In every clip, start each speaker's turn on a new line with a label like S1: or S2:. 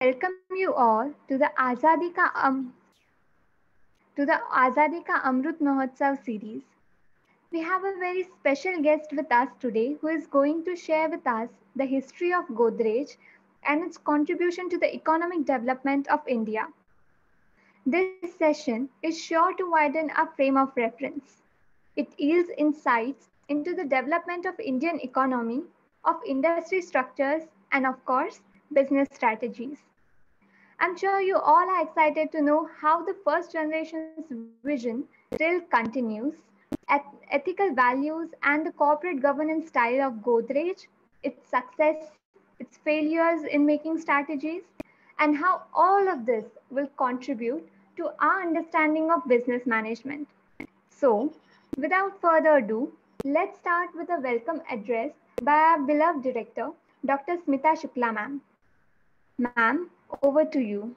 S1: welcome you all to the Azadi Ka, um, to the Azadi Ka Amrit Mahotsav series. We have a very special guest with us today who is going to share with us the history of Godrej and its contribution to the economic development of India. This session is sure to widen our frame of reference. It yields insights into the development of Indian economy, of industry structures, and of course, business strategies. I'm sure you all are excited to know how the first generation's vision still continues, ethical values and the corporate governance style of Godrej, its success, its failures in making strategies, and how all of this will contribute to our understanding of business management. So, without further ado, let's start with a welcome address by our beloved director, Dr. Smita Shukla ma'am. Ma'am, over to you.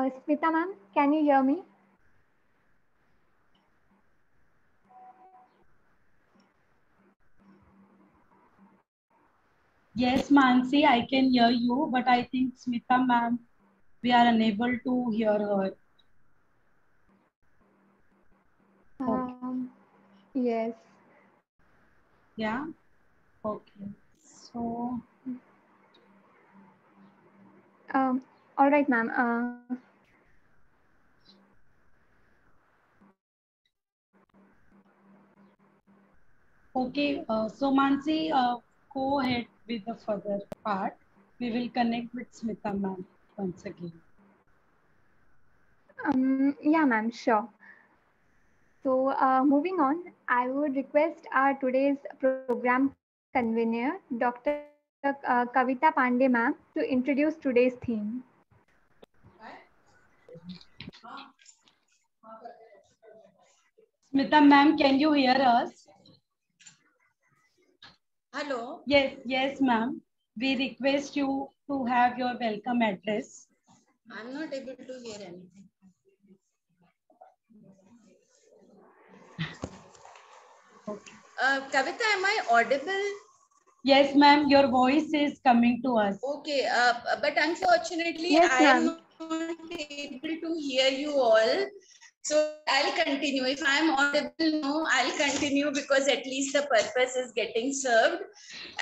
S1: Uh, Smita ma'am, can you hear me?
S2: Yes, Mansi, I can hear you, but I think Smita ma'am, we are unable to hear her.
S1: Um, yes.
S2: Yeah. Okay. So.
S1: Um, all right, ma'am. Uh,
S2: okay. Uh, so, Mansi, uh, go ahead with the further part. We will connect with Smita ma'am once again.
S1: Um, yeah, ma'am, sure. So, uh, moving on, I would request our today's program convener, Dr. Uh, Kavita Pandey ma'am, to introduce today's theme.
S2: Smita ma'am, can you hear us?
S3: Hello.
S2: Yes, yes, ma'am. We request you to have your welcome address.
S3: I'm not able to hear anything.
S2: Okay.
S3: Uh, Kavita, am I audible?
S2: Yes, ma'am. Your voice is coming to us.
S3: Okay, uh, but unfortunately,
S1: Yes,
S3: I am not able to hear you all. So I'll continue. If I'm audible, no, I'll continue because at least the purpose is getting served.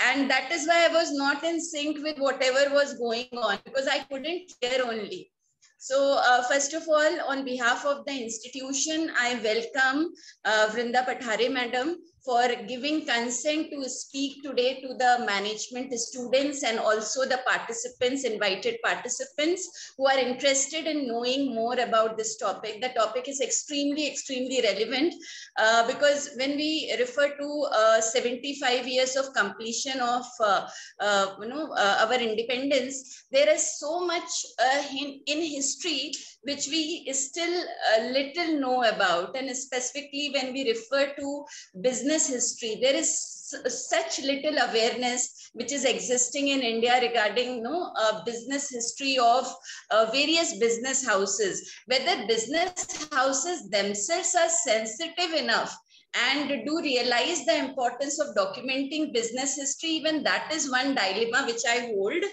S3: And that is why I was not in sync with whatever was going on because I couldn't hear only. So uh, first of all, on behalf of the institution, I welcome uh, Vrunda Pathare madam for giving consent to speak today to the management students and also the participants, invited participants who are interested in knowing more about this topic. The topic is extremely, extremely relevant uh, because when we refer to uh, 75 years of completion of uh, uh, you know uh, our independence, there is so much uh, in, in history which we still little know about and specifically when we refer to business history there is such little awareness which is existing in india regarding you know, uh, business history of uh, various business houses. Whether business houses themselves are sensitive enough and do realize the importance of documenting business history even that is one dilemma which i hold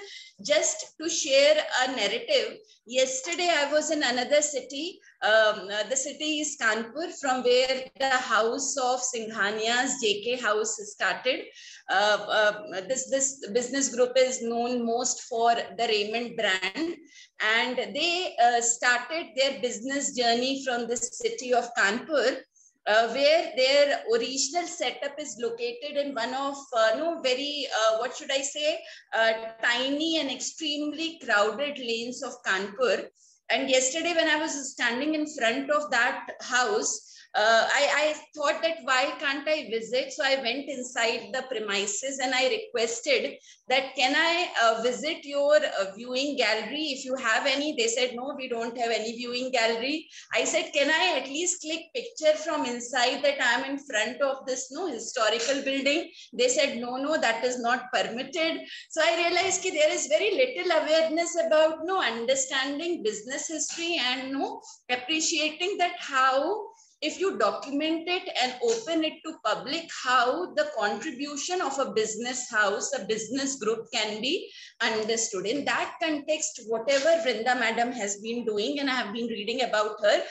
S3: just to share a narrative yesterday i was in another city um, uh, the city is kanpur from where the house of singhania's jk house started. Uh, uh, this this business group is known most for the raymond brand and they uh, started their business journey from the city of kanpur uh, where their original setup is located in one of uh, no very uh, what should I say uh, tiny and extremely crowded lanes of Kanpur. And yesterday, when I was standing in front of that house, uh, I, I, thought that why can't I visit? So I went inside the premises and I requested that can I uh, visit your uh, viewing gallery if you have any? They said, no, we don't have any viewing gallery. I said, can I at least click picture from inside that I'm in front of this no historical building? They said, no, no, that is not permitted. So I realized that there is very little awareness about no understanding business history and no appreciating that how if you document it and open it to public, how the contribution of a business house, a business group can be understood. In that context, whatever Vrunda madam has been doing, and I have been reading about her,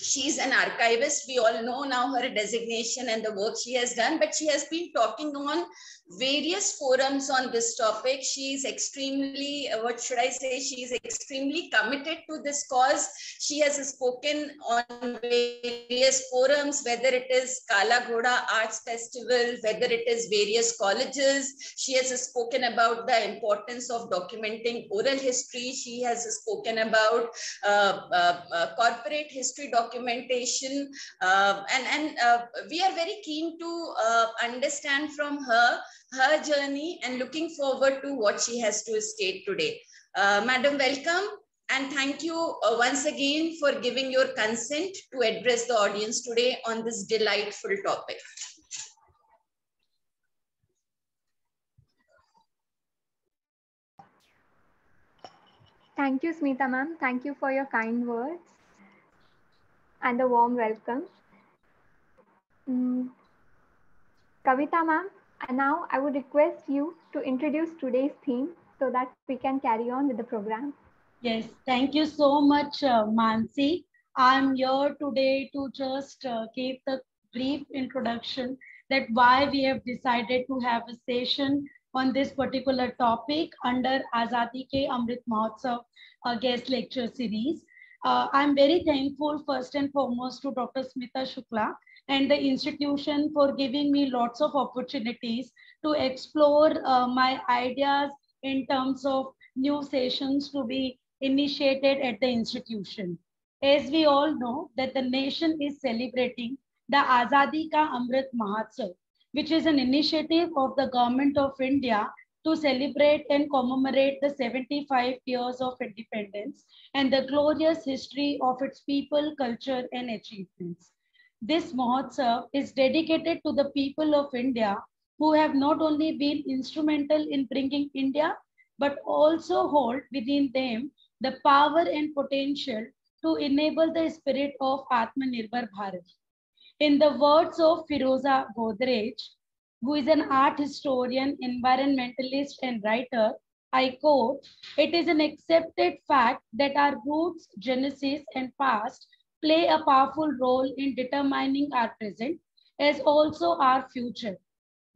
S3: she's an archivist. We all know now her designation and the work she has done, but she has been talking on various forums on this topic. She is extremely, uh, what should I say? she is extremely committed to this cause. She has spoken on various forums, whether it is Kala Ghoda Arts Festival, whether it is various colleges. She has spoken about the importance of documenting oral history. She has spoken about uh, uh, uh corporate history documentation. Uh, and and uh, we are very keen to understand from her her journey and looking forward to what she has to state today. Uh, Madam, welcome and thank you uh, once again for giving your consent to address the audience today on this delightful topic.
S1: Thank you, Smita ma'am. Thank you for your kind words and a warm welcome. Mm. Kavita ma'am, and now I would request you to introduce today's theme so that we can carry on with the program.
S2: Yes, thank you so much, uh, Mansi. I'm here today to just uh, give the brief introduction that why we have decided to have a session on this particular topic under Azadi Ke Amrit Mahotsav uh, guest lecture series. Uh, I'm very thankful first and foremost to Dr. Smita Shukla and the institution for giving me lots of opportunities to explore uh, my ideas in terms of new sessions to be initiated at the institution. As we all know that the nation is celebrating the Azadi Ka Amrit Mahotsav, which is an initiative of the government of India to celebrate and commemorate the 75 years of independence and the glorious history of its people, culture, and achievements. This Mahotsav is dedicated to the people of India who have not only been instrumental in bringing India, but also hold within them the power and potential to enable the spirit of Atmanirbhar Bharat. In the words of Firoza Godrej, who is an art historian, environmentalist, and writer, I quote, it is an accepted fact that our roots, genesis, and past play a powerful role in determining our present as also our future.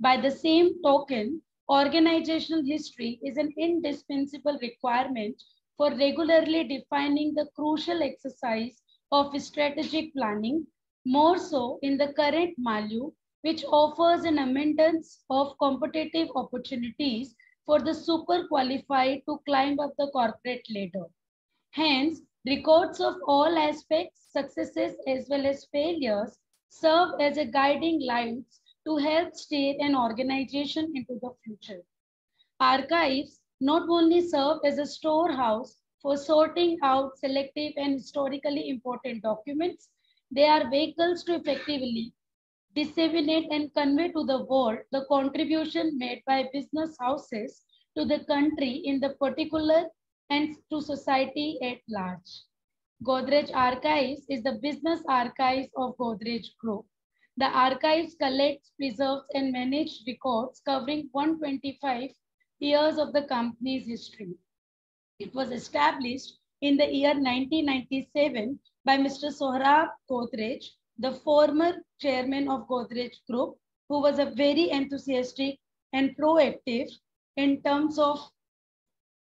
S2: By the same token, organizational history is an indispensable requirement for regularly defining the crucial exercise of strategic planning, more so in the current milieu, which offers an abundance of competitive opportunities for the super qualified to climb up the corporate ladder. Hence, Records of all aspects, successes as well as failures, serve as a guiding lights to help steer an organization into the future. Archives not only serve as a storehouse for sorting out selective and historically important documents, they are vehicles to effectively disseminate and convey to the world the contribution made by business houses to the country in the particular and to society at large. Godrej Archives is the business archives of Godrej Group. The archives collects, preserves, and manages records covering 125 years of the company's history. It was established in the year 1997 by Mr. Sohrab Godrej, the former chairman of Godrej Group, who was a very enthusiastic and proactive in terms of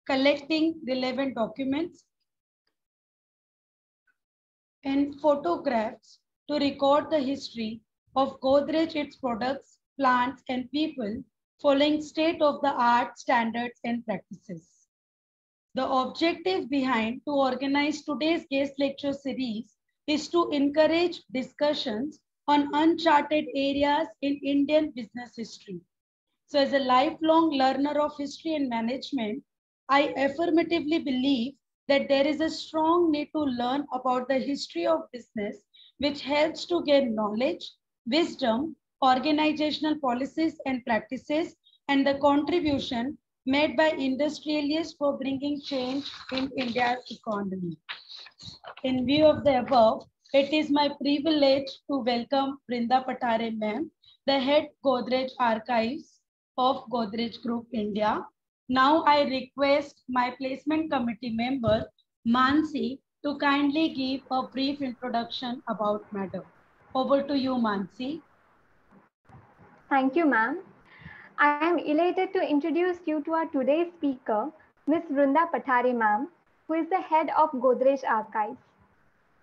S2: collecting relevant documents and photographs to record the history of Godrej, its products, plants, and people following state-of-the-art standards and practices. The objective behind to organize today's guest lecture series is to encourage discussions on uncharted areas in Indian business history. So as a lifelong learner of history and management, I affirmatively believe that there is a strong need to learn about the history of business, which helps to gain knowledge, wisdom, organizational policies and practices, and the contribution made by industrialists for bringing change in India's economy. In view of the above, it is my privilege to welcome Vrunda Pathare ma'am, the head Godrej Archives of Godrej Group India. Now I request my placement committee member, Mansi, to kindly give a brief introduction about madam. Over to you, Mansi.
S1: Thank you, ma'am. I am elated to introduce you to our today's speaker, Ms. Vrunda Pathare ma'am, who is the head of Godrej Archives.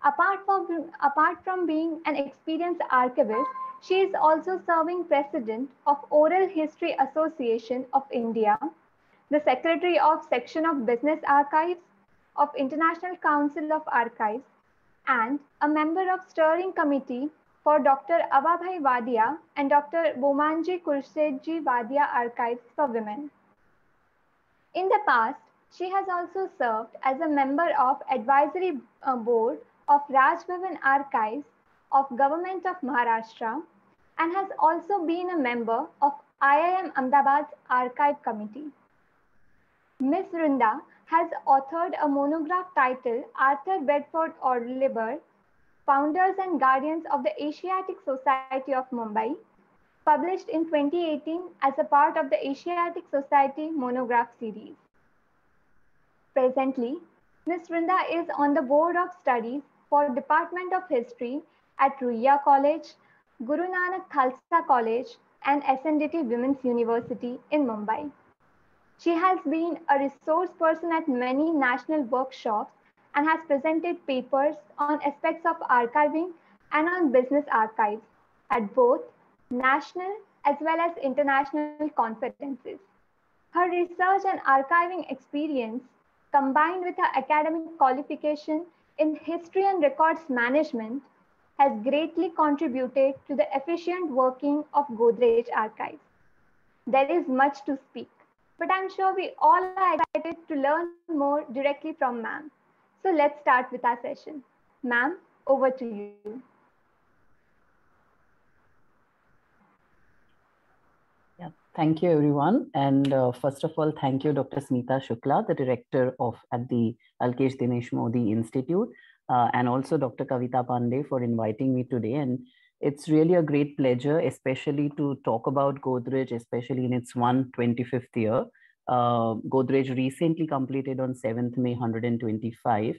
S1: Apart from, apart from being an experienced archivist, she is also serving president of Oral History Association of India, the secretary of section of Business Archives of International Council of Archives, and a member of steering committee for Dr. Avabai Wadia and Dr. Bomanji Khurshedji Wadia Archives for Women. In the past, she has also served as a member of advisory uh, board of Raj Bhavan Archives of Government of Maharashtra and has also been a member of IIM Ahmedabad's Archive Committee. Ms. Vrunda has authored a monograph titled Arthur Bedford Orlebar, Founders and Guardians of the Asiatic Society of Mumbai, published in 2018 as a part of the Asiatic Society monograph series. Presently, Ms. Vrunda is on the Board of Studies for Department of History at Ruia College, Guru Nanak Khalsa College, and SNDT Women's University in Mumbai. She has been a resource person at many national workshops and has presented papers on aspects of archiving and on business archives at both national as well as international conferences. Her research and archiving experience, combined with her academic qualification in history and records management, has greatly contributed to the efficient working of Godrej Archives. There is much to speak, but I'm sure we all are excited to learn more directly from ma'am. So let's start with our session. Ma'am, over to you.
S4: Thank you everyone. And uh, first of all, thank you, Dr. Smita Shukla, the director of at the Alkesh Dinesh Mody Institute, uh, and also Dr. Kavita Pandey for inviting me today. And it's really a great pleasure, especially to talk about Godrej, especially in its 125th year. Uh, Godrej recently completed on 7th May 125.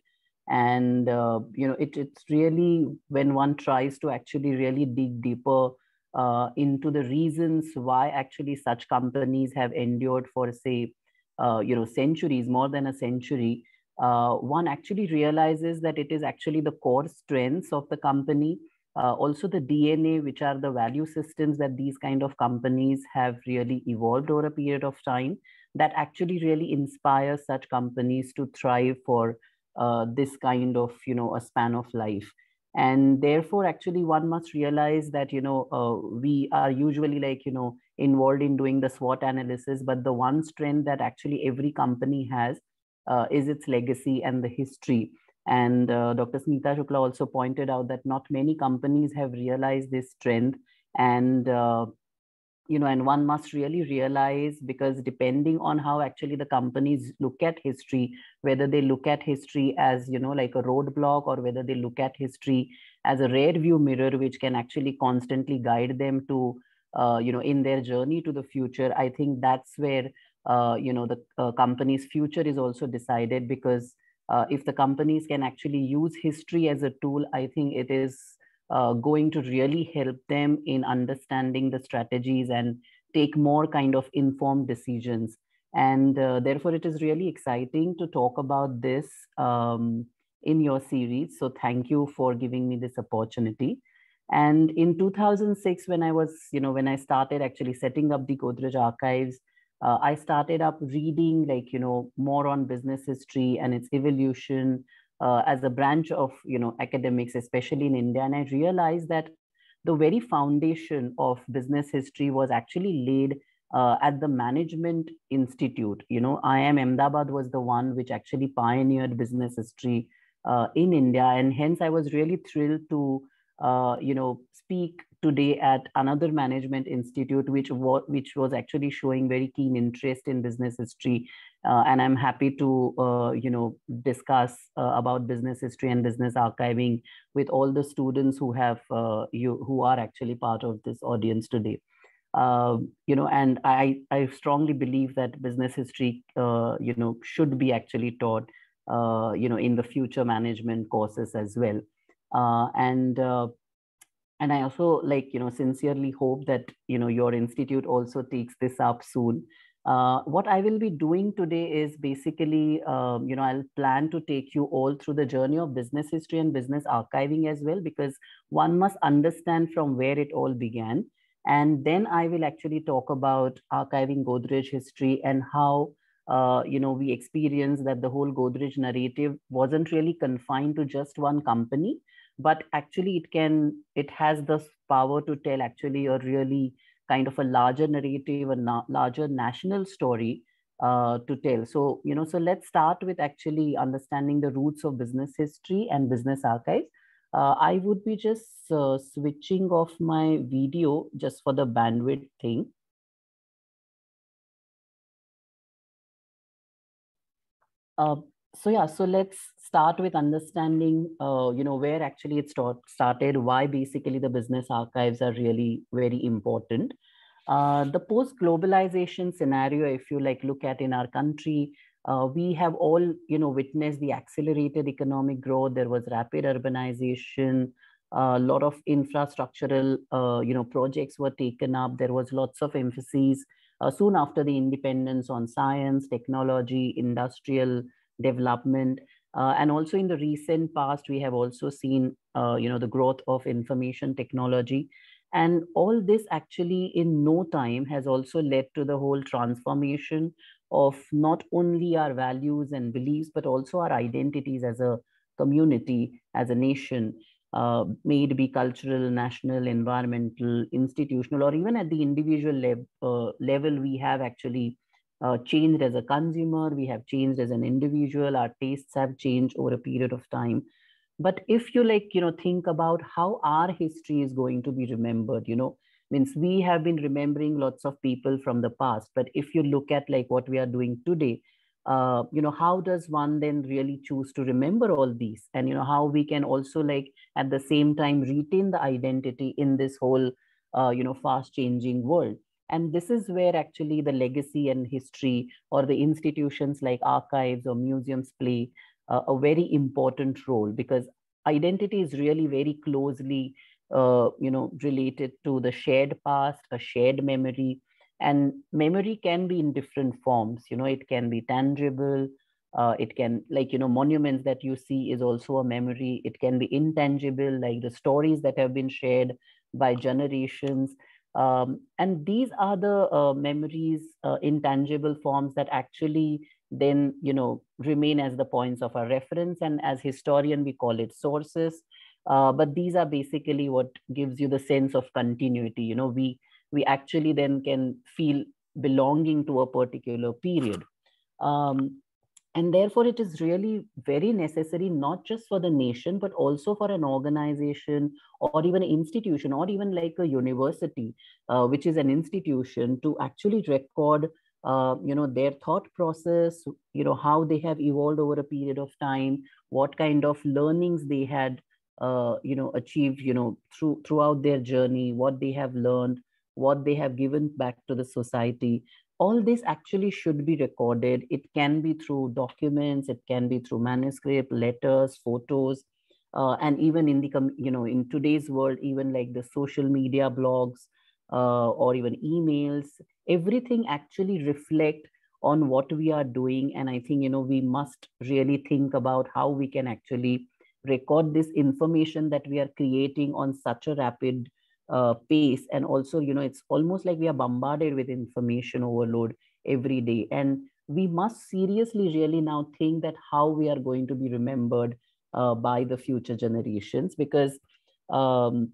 S4: And, uh, you know, it, it's really when one tries to actually really dig deeper uh, into the reasons why actually such companies have endured for, say, uh, you know, centuries, more than a century, uh, one actually realizes that it is actually the core strengths of the company, uh, also the DNA, which are the value systems that these kind of companies have really evolved over a period of time, that actually really inspire such companies to thrive for uh, this kind of you know a span of life. And therefore actually one must realize that you know uh, we are usually like you know involved in doing the swot analysis but the one strength that actually every company has uh, is its legacy and the history and uh, dr smita shukla also pointed out that not many companies have realized this strength and uh, you know and one must really realize because depending on how actually the companies look at history whether they look at history as you know like a roadblock or whether they look at history as a rear view mirror which can actually constantly guide them to uh, you know in their journey to the future i think that's where uh, you know the uh, company's future is also decided because uh, if the companies can actually use history as a tool i think it is uh, going to really help them in understanding the strategies and take more kind of informed decisions. And uh, therefore, it is really exciting to talk about this um, in your series. So thank you for giving me this opportunity. And in 2006, when I was, you know, when I started actually setting up the Godrej archives, uh, I started up reading like, you know, more on business history and its evolution uh, as a branch of, you know, academics, especially in India. And I realized that the very foundation of business history was actually laid uh, at the Management Institute. You know, IIM Ahmedabad was the one which actually pioneered business history uh, in India. And hence I was really thrilled to, uh, you know, speak today at another management institute, which, which was actually showing very keen interest in business history. Uh, and I'm happy to, uh, you know, discuss uh, about business history and business archiving with all the students who have, you, who are actually part of this audience today. Uh, you know, and I, I strongly believe that business history, uh, you know, should be actually taught, uh, you know, in the future management courses as well. and and i also like you know sincerely hope that you know your institute also takes this up soon. Uh, what i will be doing today is basically um, you know i'll plan to take you all through the journey of business history and business archiving as well because one must understand from where it all began. And then i will actually talk about archiving godrej history and how uh, you know we experienced that the whole godrej narrative wasn't really confined to just one company but actually it can it has this power to tell actually a really kind of a larger narrative a na- larger national story uh, to tell. So you know so let's start with actually understanding the roots of business history and business archives. Uh, i would be just uh, switching off my video just for the bandwidth thing. Uh, so yeah so let's start with understanding uh, you know where actually it start, started why basically the business archives are really very important. Uh, the post globalization scenario if you like look at in our country uh, we have all you know witnessed the accelerated economic growth. There was rapid urbanization. A lot of infrastructural uh, you know projects were taken up. There was lots of emphasis uh, soon after the independence on science technology industrial development. Uh, and also in the recent past, we have also seen, uh, you know, the growth of information technology. And all this actually in no time has also led to the whole transformation of not only our values and beliefs, but also our identities as a community, as a nation, uh, may it be cultural, national, environmental, institutional, or even at the individual le- uh, level, we have actually uh, changed as a consumer, we have changed as an individual, our tastes have changed over a period of time. But if you like, you know, think about how our history is going to be remembered, you know, means we have been remembering lots of people from the past. But if you look at like what we are doing today, uh, you know, how does one then really choose to remember all these? And, you know, how we can also like at the same time retain the identity in this whole, uh, you know, fast changing world. And this is where actually the legacy and history or the institutions like archives or museums play uh, a very important role because identity is really very closely uh, you know related to the shared past a shared memory. And memory can be in different forms you know it can be tangible uh, it can like you know monuments that you see is also a memory. It can be intangible like the stories that have been shared by generations um, and these are the uh, memories uh, in tangible forms that actually then you know remain as the points of our reference and as historian we call it sources. Uh, but these are basically what gives you the sense of continuity. You know we we actually then can feel belonging to a particular period. Um, and therefore it is really very necessary not just for the nation but also for an organization or even an institution or even like a university uh, which is an institution to actually record uh, you know their thought process you know how they have evolved over a period of time what kind of learnings they had uh, you know achieved you know through throughout their journey what they have learned what they have given back to the society all this actually should be recorded. It can be through documents, it can be through manuscript, letters, photos, uh, and even in the you know in today's world, even like the social media blogs uh, or even emails, everything actually reflect on what we are doing. And I think you know we must really think about how we can actually record this information that we are creating on such a rapid uh, pace. And also you know it's almost like we are bombarded with information overload every day. And we must seriously really now think that how we are going to be remembered uh, by the future generations because um,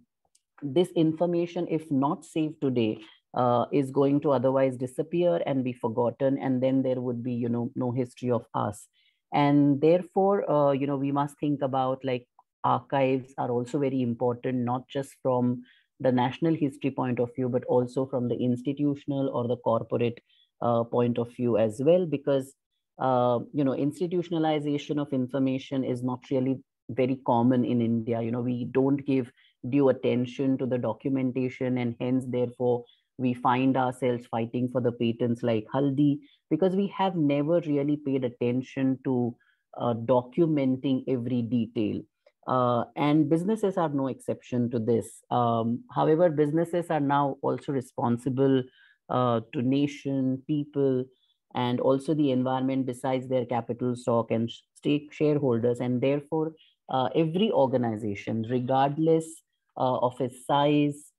S4: this information if not saved today uh, is going to otherwise disappear and be forgotten. And then there would be you know no history of us. And therefore uh, you know we must think about like archives are also very important not just from the national history point of view but also from the institutional or the corporate uh, point of view as well because uh, you know institutionalization of information is not really very common in india. You know we don't give due attention to the documentation and hence therefore we find ourselves fighting for the patents like haldi because we have never really paid attention to uh, documenting every detail uh, and businesses are no exception to this um, however businesses are now also responsible uh, to nation people and also the environment besides their capital stock and stake shareholders and therefore uh, every organization regardless uh, of its size,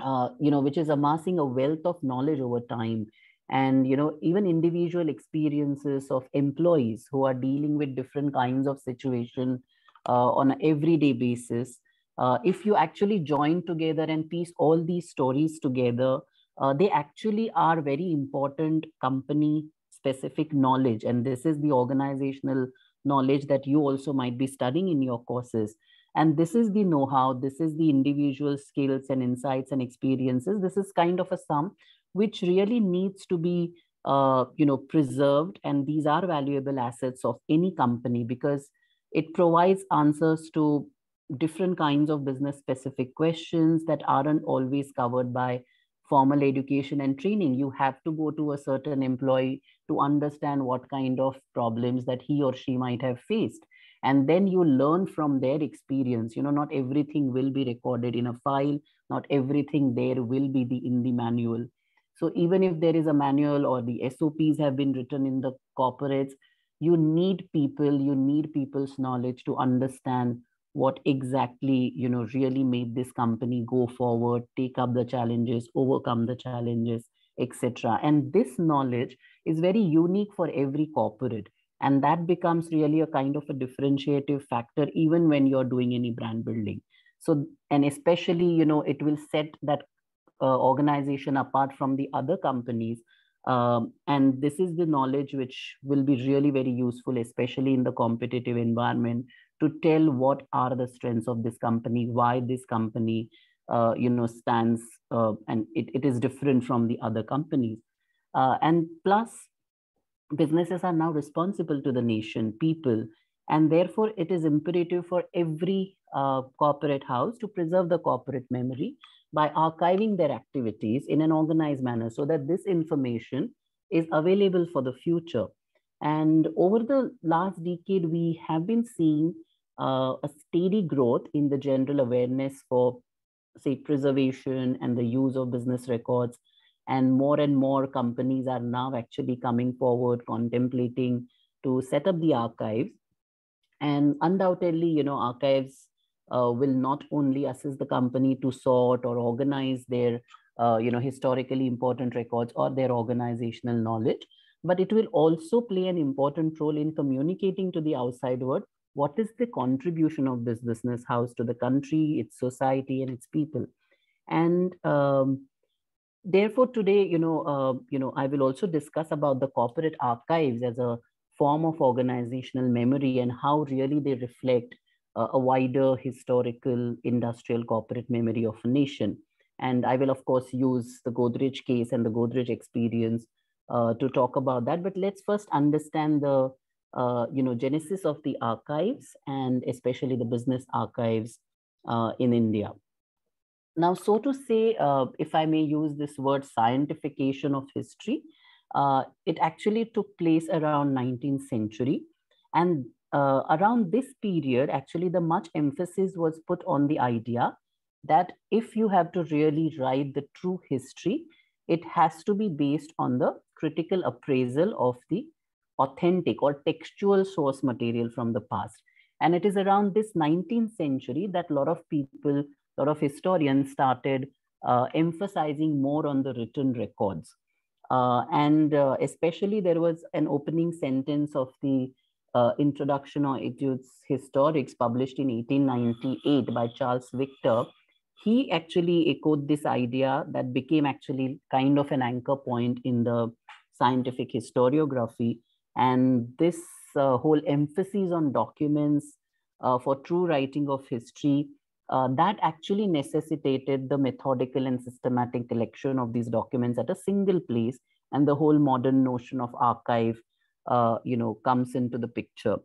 S4: uh, you know, which is amassing a wealth of knowledge over time. And, you know, even individual experiences of employees who are dealing with different kinds of situation on an everyday basis. Uh, if you actually join together and piece all these stories together, uh, they actually are very important company specific knowledge. And this is the organizational knowledge that you also might be studying in your courses and this is the know-how this is the individual skills and insights and experiences this is kind of a sum which really needs to be uh, you know preserved and these are valuable assets of any company because it provides answers to different kinds of business specific questions that aren't always covered by formal education and training. You have to go to a certain employee to understand what kind of problems that he or she might have faced. And then you learn from their experience. You know not everything will be recorded in a file. Not everything there will be the in the manual. So even if there is a manual or the sops have been written in the corporates you need people you need people's knowledge to understand what exactly you know really made this company go forward take up the challenges overcome the challenges etc and this knowledge is very unique for every corporate. And that becomes really a kind of a differentiative factor even when you're doing any brand building. So and especially you know it will set that uh, organization apart from the other companies um, and this is the knowledge which will be really very useful especially in the competitive environment to tell what are the strengths of this company why this company uh, you know stands uh, and it, it is different from the other companies. Uh, and plus businesses are now responsible to the nation, people, and therefore it is imperative for every uh, corporate house to preserve the corporate memory by archiving their activities in an organized manner so that this information is available for the future. And over the last decade, we have been seeing uh, a steady growth in the general awareness for, say, preservation and the use of business records and more and more companies are now actually coming forward contemplating to set up the archives and undoubtedly you know archives uh, will not only assist the company to sort or organize their uh, you know historically important records or their organizational knowledge but it will also play an important role in communicating to the outside world what is the contribution of this business house to the country its society and its people. And um, therefore today you know uh, you know i will also discuss about the corporate archives as a form of organizational memory and how really they reflect a wider historical industrial corporate memory of a nation. And i will of course use the godrej case and the godrej experience uh, to talk about that. But let's first understand the uh, you know genesis of the archives and especially the business archives uh, in india. Now, so to say, uh, if I may use this word scientification of history, uh, it actually took place around 19th century. And uh, around this period, actually, the much emphasis was put on the idea that if you have to really write the true history, it has to be based on the critical appraisal of the authentic or textual source material from the past. And it is around this 19th century that a lot of people, a lot of historians started uh, emphasizing more on the written records. Uh, and uh, especially there was an opening sentence of the uh, Introduction aux Etudes Historiques published in 1898 by Charles Victor. He actually echoed this idea that became actually kind of an anchor point in the scientific historiography. And this uh, whole emphasis on documents uh, for true writing of history uh, that actually necessitated the methodical and systematic collection of these documents at a single place and the whole modern notion of archive uh, you know comes into the picture.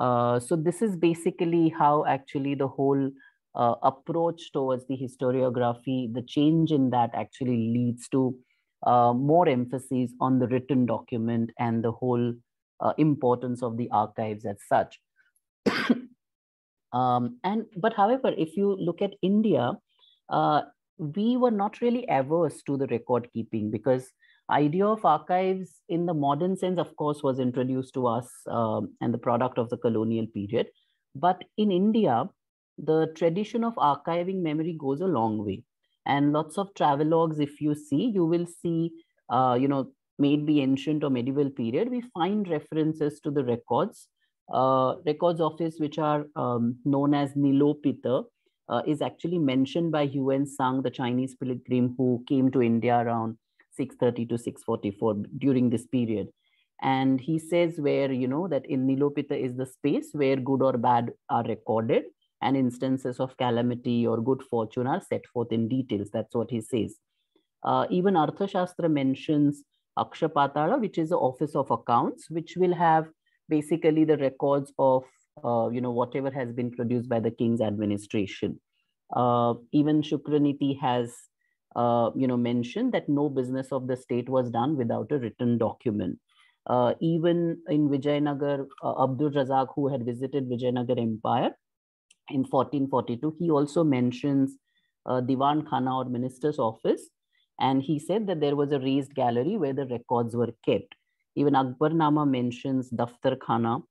S4: Uh, so this is basically how actually the whole uh, approach towards the historiography the change in that actually leads to uh, more emphasis on the written document and the whole uh, importance of the archives as such. Um, and but however, if you look at India, we were not really averse to the record keeping because idea of archives in the modern sense, of course, was introduced to us um, and the product of the colonial period. But in India, the tradition of archiving memory goes a long way. And lots of travelogues, if you see, you will see, uh, you know, maybe ancient or medieval period, we find references to the records uh, records office, which are um, known as Nilopita, uh, is actually mentioned by Yuan Sang, the Chinese pilgrim who came to India around 630 to 644 during this period. And he says where, you know, that in Nilopita is the space where good or bad are recorded and instances of calamity or good fortune are set forth in details. That's what he says. Uh, even Arthashastra mentions Akshapatala, which is the office of accounts, which will have basically the records of uh, you know whatever has been produced by the king's administration. Uh, even Shukraniti has uh, you know mentioned that no business of the state was done without a written document. Uh, even in Vijayanagar, uh, Abdul Razak, who had visited Vijayanagar Empire in 1442, he also mentions uh, Diwan Khana or minister's office. And he said that there was a raised gallery where the records were kept. Even Akbarnama mentions Daftar Khana,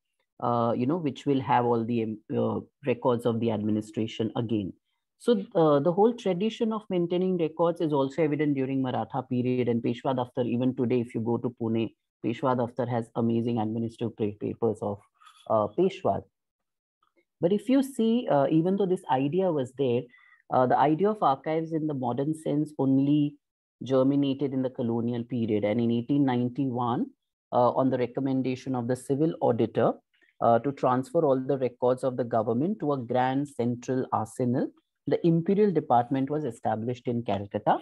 S4: uh, you know, which will have all the uh, records of the administration again. So uh, the whole tradition of maintaining records is also evident during Maratha period and Peshwa Daftar. Even today, if you go to Pune, Peshwa Daftar has amazing administrative papers of uh. But if you see, uh, even though this idea was there, uh, the idea of archives in the modern sense only germinated in the colonial period. And in 1891, uh, on the recommendation of the civil auditor uh, to transfer all the records of the government to a grand central arsenal. The imperial department was established in Calcutta.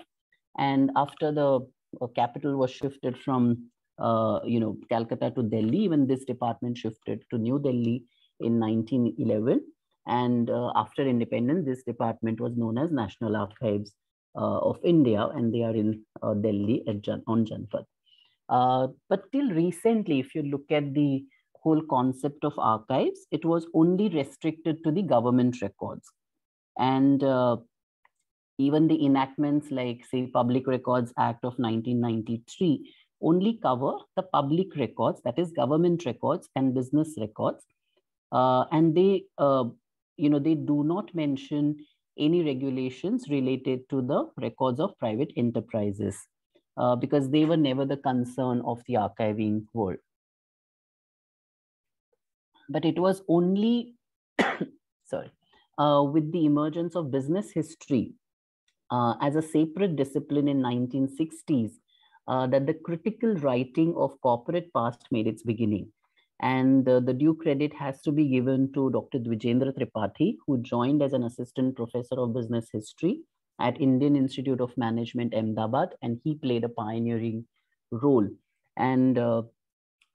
S4: And after the uh, capital was shifted from uh, you know, Calcutta to Delhi, even this department shifted to New Delhi in 1911. And uh, after independence, this department was known as National Archives uh, of India, and they are in Delhi at Jan on Janpath. Uh, but till recently, if you look at the whole concept of archives, it was only restricted to the government records. And uh, even the enactments like, say, Public Records Act of 1993 only cover the public records, that is government records and business records. Uh, and they, uh, you know, they do not mention any regulations related to the records of private enterprises uh, because they were never the concern of the archiving world. But it was only, sorry, uh, with the emergence of business history uh, as a separate discipline in 1960s uh, that the critical writing of corporate past made its beginning. And uh, the due credit has to be given to Dr. Dwijendra Tripathi, who joined as an assistant professor of business history at Indian Institute of Management, Ahmedabad, and he played a pioneering role. And uh,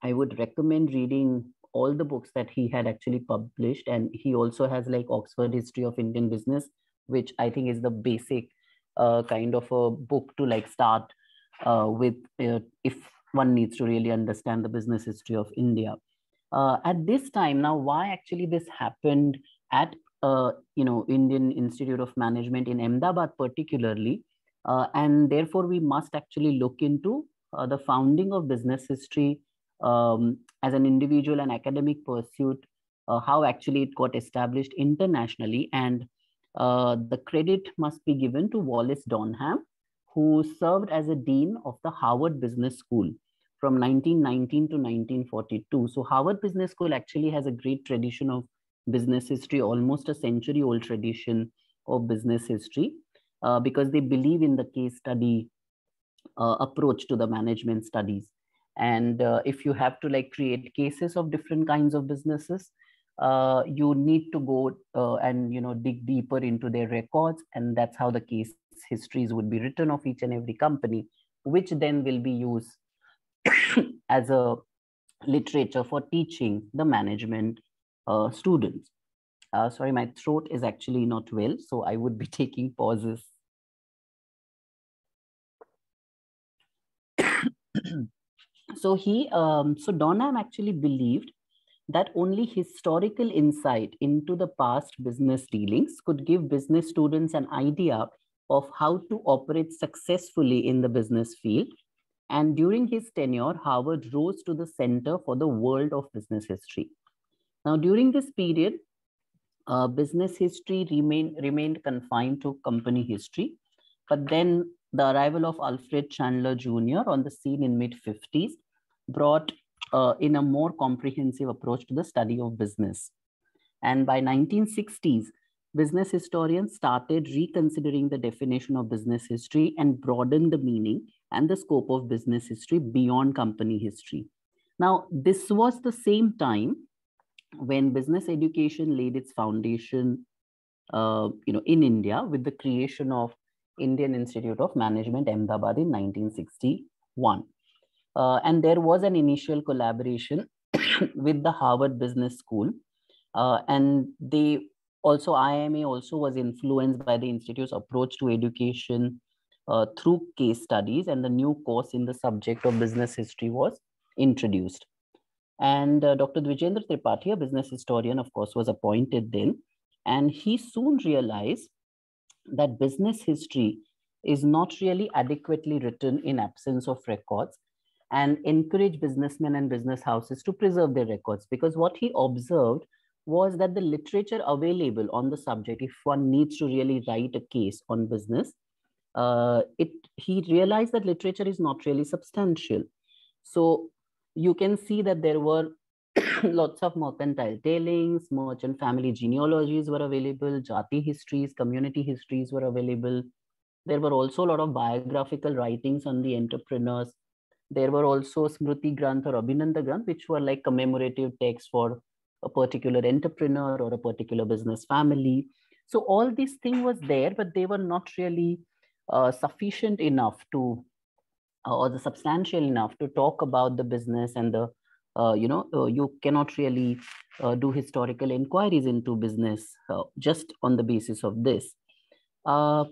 S4: I would recommend reading all the books that he had actually published. And he also has like Oxford History of Indian Business, which I think is the basic uh, kind of a book to like start uh, with uh, if one needs to really understand the business history of India. Uh, at this time, now why actually this happened at uh, you know, Indian Institute of Management in Ahmedabad particularly. Uh, and therefore, we must actually look into the founding of business history um, as an individual and academic pursuit uh, how actually it got established internationally. And uh, the credit must be given to Wallace Donham, who served as a dean of the Harvard Business School from 1919 to 1942. So Harvard Business School actually has a great tradition of business history, almost a century old tradition of business history, uh, because they believe in the case study uh, approach to the management studies. And uh, if you have to like create cases of different kinds of businesses, uh, you need to go uh, and you know dig deeper into their records, and that's how the case histories would be written of each and every company, which then will be used as a literature for teaching the management uh, students. Uh, sorry, my throat is actually not well, so I would be taking pauses. so he, um, so Donham actually believed that only historical insight into the past business dealings could give business students an idea of how to operate successfully in the business field. And during his tenure, Harvard rose to the center for the world of business history. Now, during this period, uh, business history remained, remained confined to company history. But then the arrival of Alfred Chandler Jr. on the scene in mid 50s brought uh, in a more comprehensive approach to the study of business. And by 1960s, business historians started reconsidering the definition of business history and broadened the meaning and the scope of business history beyond company history. Now, this was the same time when business education laid its foundation uh, you know, in India with the creation of Indian Institute of Management, Ahmedabad in 1961. Uh, and there was an initial collaboration with the Harvard Business School. Uh, and they also, IMA also was influenced by the Institute's approach to education uh, through case studies and the new course in the subject of business history was introduced. And uh, Dr. Dwijendra Tripathi, a business historian, of course, was appointed then. And he soon realized that business history is not really adequately written in absence of records and encourage businessmen and business houses to preserve their records. Because what he observed was that the literature available on the subject if one needs to really write a case on business uh, it he realized that literature is not really substantial. So you can see that there were lots of mercantile tailings, merchant family genealogies were available, jati histories, community histories were available. There were also a lot of biographical writings on the entrepreneurs. There were also Smriti Granth or Abhinandan Granth, which were like commemorative texts for a particular entrepreneur or a particular business family. So all these things was there, but they were not really uh, sufficient enough to uh, or the substantial enough to talk about the business and the you know uh, you cannot really uh, do historical inquiries into business uh, just on the basis of this. Uh,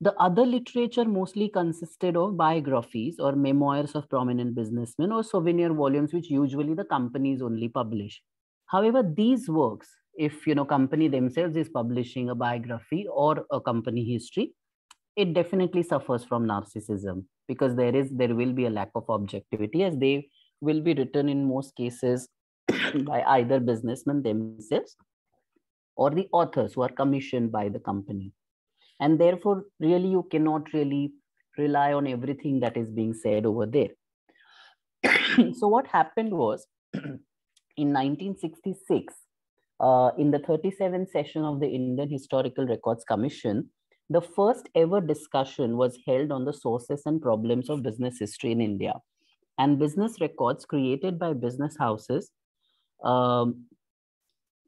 S4: the other literature mostly consisted of biographies or memoirs of prominent businessmen or souvenir volumes which usually the companies only publish. However these works if you know company themselves is publishing a biography or a company history it definitely suffers from narcissism because there is there will be a lack of objectivity as they will be written in most cases by either businessmen themselves or the authors who are commissioned by the company and therefore really you cannot really rely on everything that is being said over there so what happened was in 1966 uh, in the 37th session of the indian historical records commission the first ever discussion was held on the sources and problems of business history in India. And business records created by business houses um,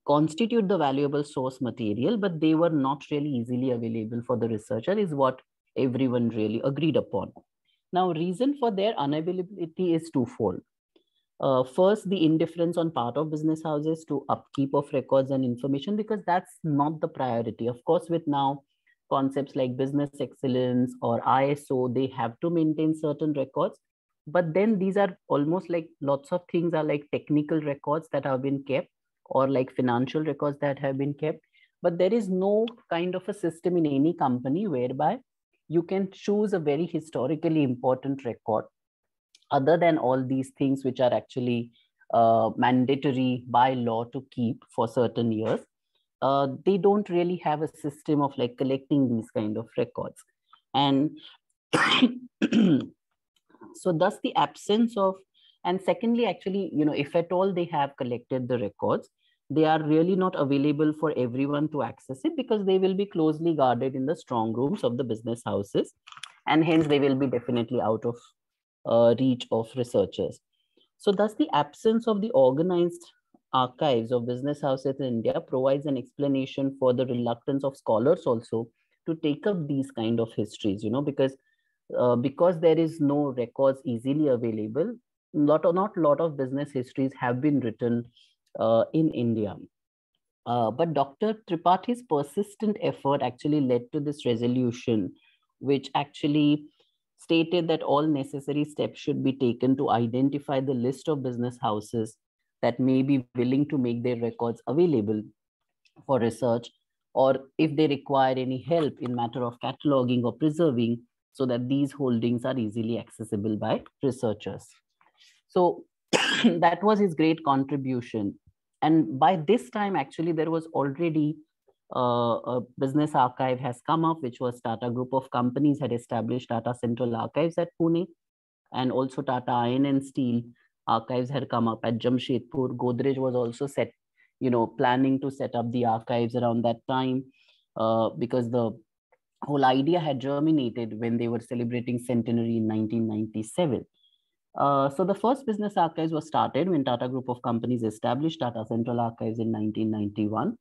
S4: constitute the valuable source material, but they were not really easily available for the researcher, is what everyone really agreed upon. Now, reason for their unavailability is twofold. Uh, first, the indifference on part of business houses to upkeep of records and information, because that's not the priority. Of course, with now concepts like business excellence or ISO, they have to maintain certain records. But then these are almost like lots of things are like technical records that have been kept or like financial records that have been kept. But there is no kind of a system in any company whereby you can choose a very historically important record other than all these things which are actually uh, mandatory by law to keep for certain years, uh, they don't really have a system of like collecting these kind of records. And so thus the absence of, and secondly, actually, you know, if at all they have collected the records, they are really not available for everyone to access it because they will be closely guarded in the strong rooms of the business houses and hence they will be definitely out of uh, reach of researchers. So thus the absence of the organized archives of business houses in India provides an explanation for the reluctance of scholars also to take up these kind of histories, you know, because uh, because there is no records easily available, lot or not lot of business histories have been written uh, in India. Uh, but Dr. Tripathi's persistent effort actually led to this resolution, which actually stated that all necessary steps should be taken to identify the list of business houses that may be willing to make their records available for research, or if they require any help in matter of cataloging or preserving, so that these holdings are easily accessible by researchers. So that was his great contribution. And by this time, actually, there was already uh, a business archive has come up, which was Tata Group of Companies had established Tata Central Archives at Pune, and also Tata Iron and Steel Archives had come up at Jamshedpur. Godrej was also set, you know, planning to set up the archives around that time uh, because the whole idea had germinated when they were celebrating centenary in 1997. Uh, so the first business archives was started when Tata Group of Companies established Tata Central Archives in 1991.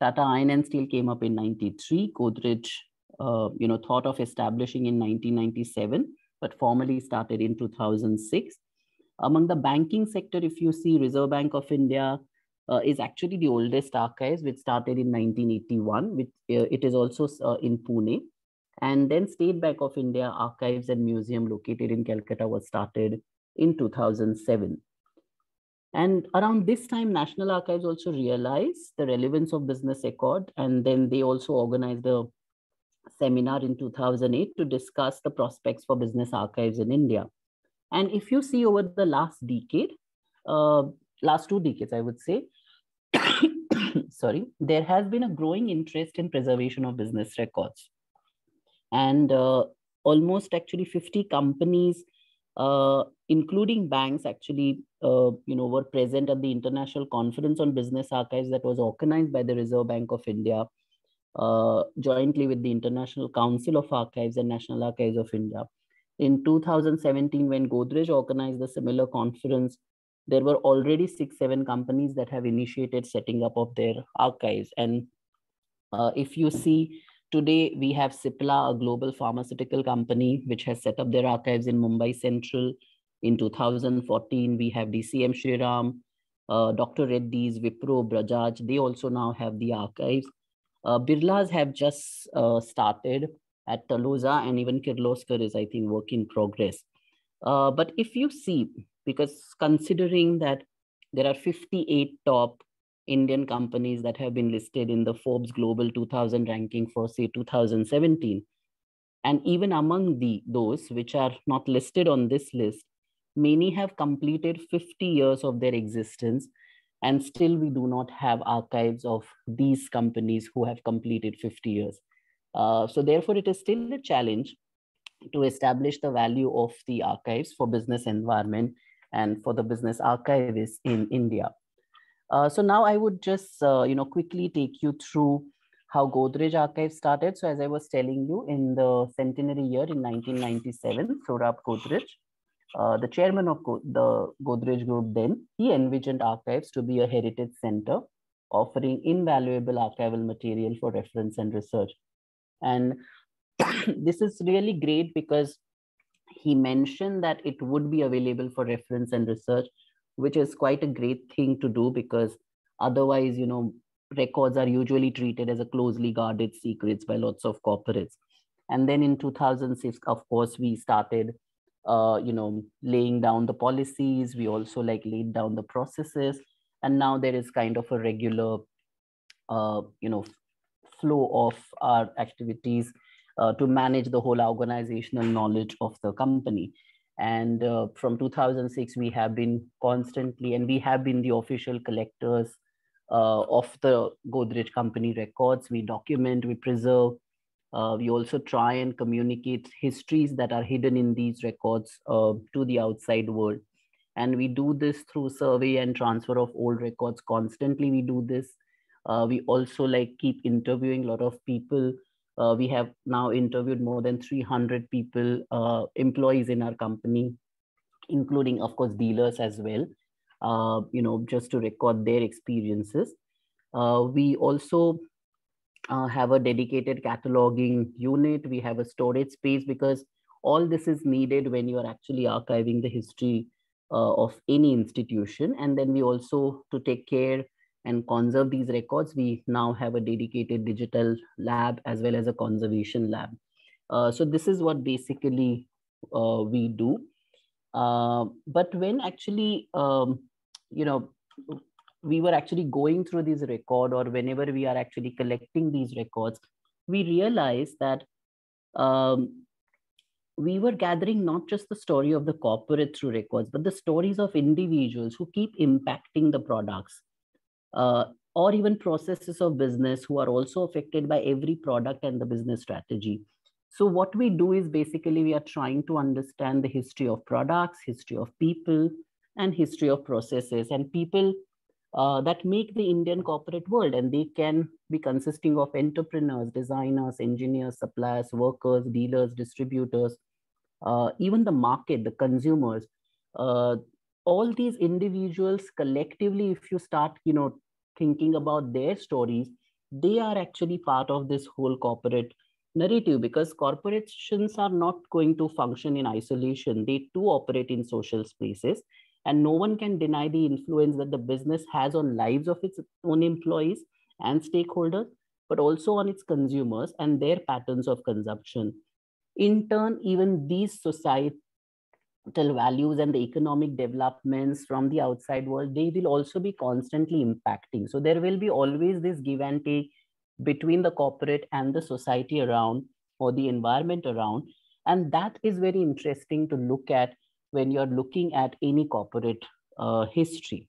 S4: Tata Iron and Steel came up in 93. Godrej, uh, you know, thought of establishing in 1997, but formally started in 2006. Among the banking sector, if you see Reserve Bank of India uh, is actually the oldest archives, which started in 1981, which uh, it is also uh, in Pune. And then State Bank of India Archives and Museum located in Calcutta was started in 2007. And around this time, National Archives also realized the relevance of business record, and then they also organized a seminar in 2008 to discuss the prospects for business archives in India. And if you see over the last decade, uh, last two decades, I would say, sorry, there has been a growing interest in preservation of business records. And uh, almost actually 50 companies uh, including banks actually uh, you know were present at the international conference on business archives that was organized by the reserve bank of india uh, jointly with the international council of archives and national archives of india in 2017 when godrej organized a similar conference there were already six seven companies that have initiated setting up of their archives and uh, if you see Today, we have Cipla, a global pharmaceutical company, which has set up their archives in Mumbai Central. In 2014, we have DCM Shriram, uh, Dr. Reddy's, Wipro, Bajaj, They also now have the archives. Uh, Birlas have just uh, started at Taloja, and even Kirloskar is, I think, work in progress. Uh, but if you see, because considering that there are 58 top Indian companies that have been listed in the Forbes Global 2000 ranking for say 2017. And even among the those which are not listed on this list, many have completed 50 years of their existence and still we do not have archives of these companies who have completed 50 years. Uh, so therefore, it is still a challenge to establish the value of the archives for business environment and for the business archivists in India. Uh, so now I would just, uh, you know, quickly take you through how Godrej Archive started. So as I was telling you, in the centenary year in 1997, Saurabh Godrej, uh, the chairman of Go the Godrej Group then, he envisioned archives to be a heritage center offering invaluable archival material for reference and research. And this is really great because he mentioned that it would be available for reference and research which is quite a great thing to do because otherwise, you know, records are usually treated as a closely guarded secrets by lots of corporates. And then in 2006, of course, we started, uh, you know, laying down the policies. We also like laid down the processes. And now there is kind of a regular, uh, you know, flow of our activities uh, to manage the whole organizational knowledge of the company. And uh, from 2006, we have been constantly, and we have been the official collectors uh, of the Godrej company records. We document, we preserve. Uh, we also try and communicate histories that are hidden in these records uh, to the outside world. And we do this through survey and transfer of old records. Constantly, we do this. Uh, we also like keep interviewing a lot of people. Uh, we have now interviewed more than 300 people, uh, employees in our company, including, of course, dealers as well uh, you know, just to record their experiences. Uh, we also uh, have a dedicated cataloging unit. We have a storage space because all this is needed when you are actually archiving the history uh, of any institution. And then we also, to take care and conserve these records, we now have a dedicated digital lab as well as a conservation lab. Uh, so this is what basically uh, we do. Uh, but when actually um, you know we were actually going through this record or whenever we are actually collecting these records we realized that um, we were gathering not just the story of the corporate through records but the stories of individuals who keep impacting the products uh, or even processes of business who are also affected by every product and the business strategy so what we do is basically we are trying to understand the history of products history of people and history of processes and people uh, that make the Indian corporate world. And they can be consisting of entrepreneurs, designers, engineers, suppliers, workers, dealers, distributors, uh, even the market, the consumers. Uh, all these individuals collectively, if you start, you know, thinking about their stories, they are actually part of this whole corporate narrative because corporations are not going to function in isolation. They too operate in social spaces and no one can deny the influence that the business has on lives of its own employees and stakeholders but also on its consumers and their patterns of consumption in turn even these societal values and the economic developments from the outside world they will also be constantly impacting so there will be always this give and take between the corporate and the society around or the environment around and that is very interesting to look at when you're looking at any corporate uh, history.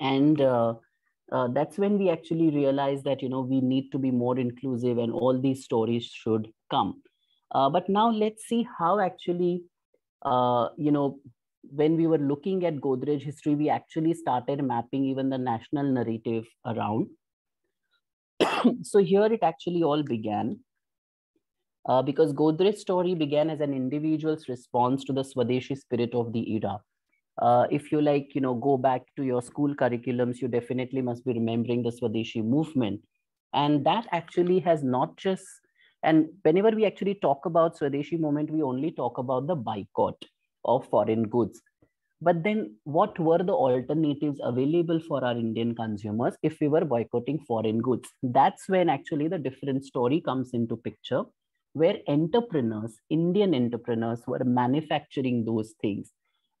S4: And uh, uh, that's when we actually realize that, you know, we need to be more inclusive and all these stories should come. Uh, but now let's see how actually, uh, you know, when we were looking at Godrej history, we actually started mapping even the national narrative around. so here it actually all began uh, because Godrej's story began as an individual's response to the Swadeshi spirit of the era. Uh, if you like, you know, go back to your school curriculums, you definitely must be remembering the Swadeshi movement. And that actually has not just, and whenever we actually talk about Swadeshi movement, we only talk about the boycott of foreign goods. But then what were the alternatives available for our Indian consumers if we were boycotting foreign goods? That's when actually the different story comes into picture where entrepreneurs, Indian entrepreneurs, were manufacturing those things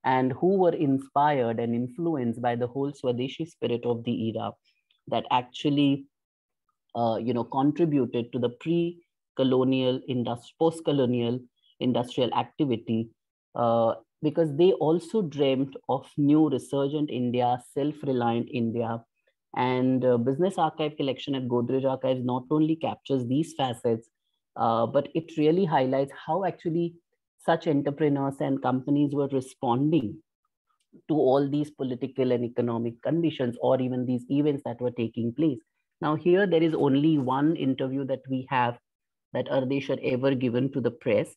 S4: and who were inspired and influenced by the whole Swadeshi spirit of the era that actually, uh, you know, contributed to the pre-colonial, industri- post-colonial industrial activity uh, because they also dreamt of new resurgent India, self-reliant India, and uh, Business Archive collection at Godrej Archives not only captures these facets, uh, but it really highlights how actually such entrepreneurs and companies were responding to all these political and economic conditions or even these events that were taking place. Now here there is only one interview that we have that Ardeshir ever given to the press.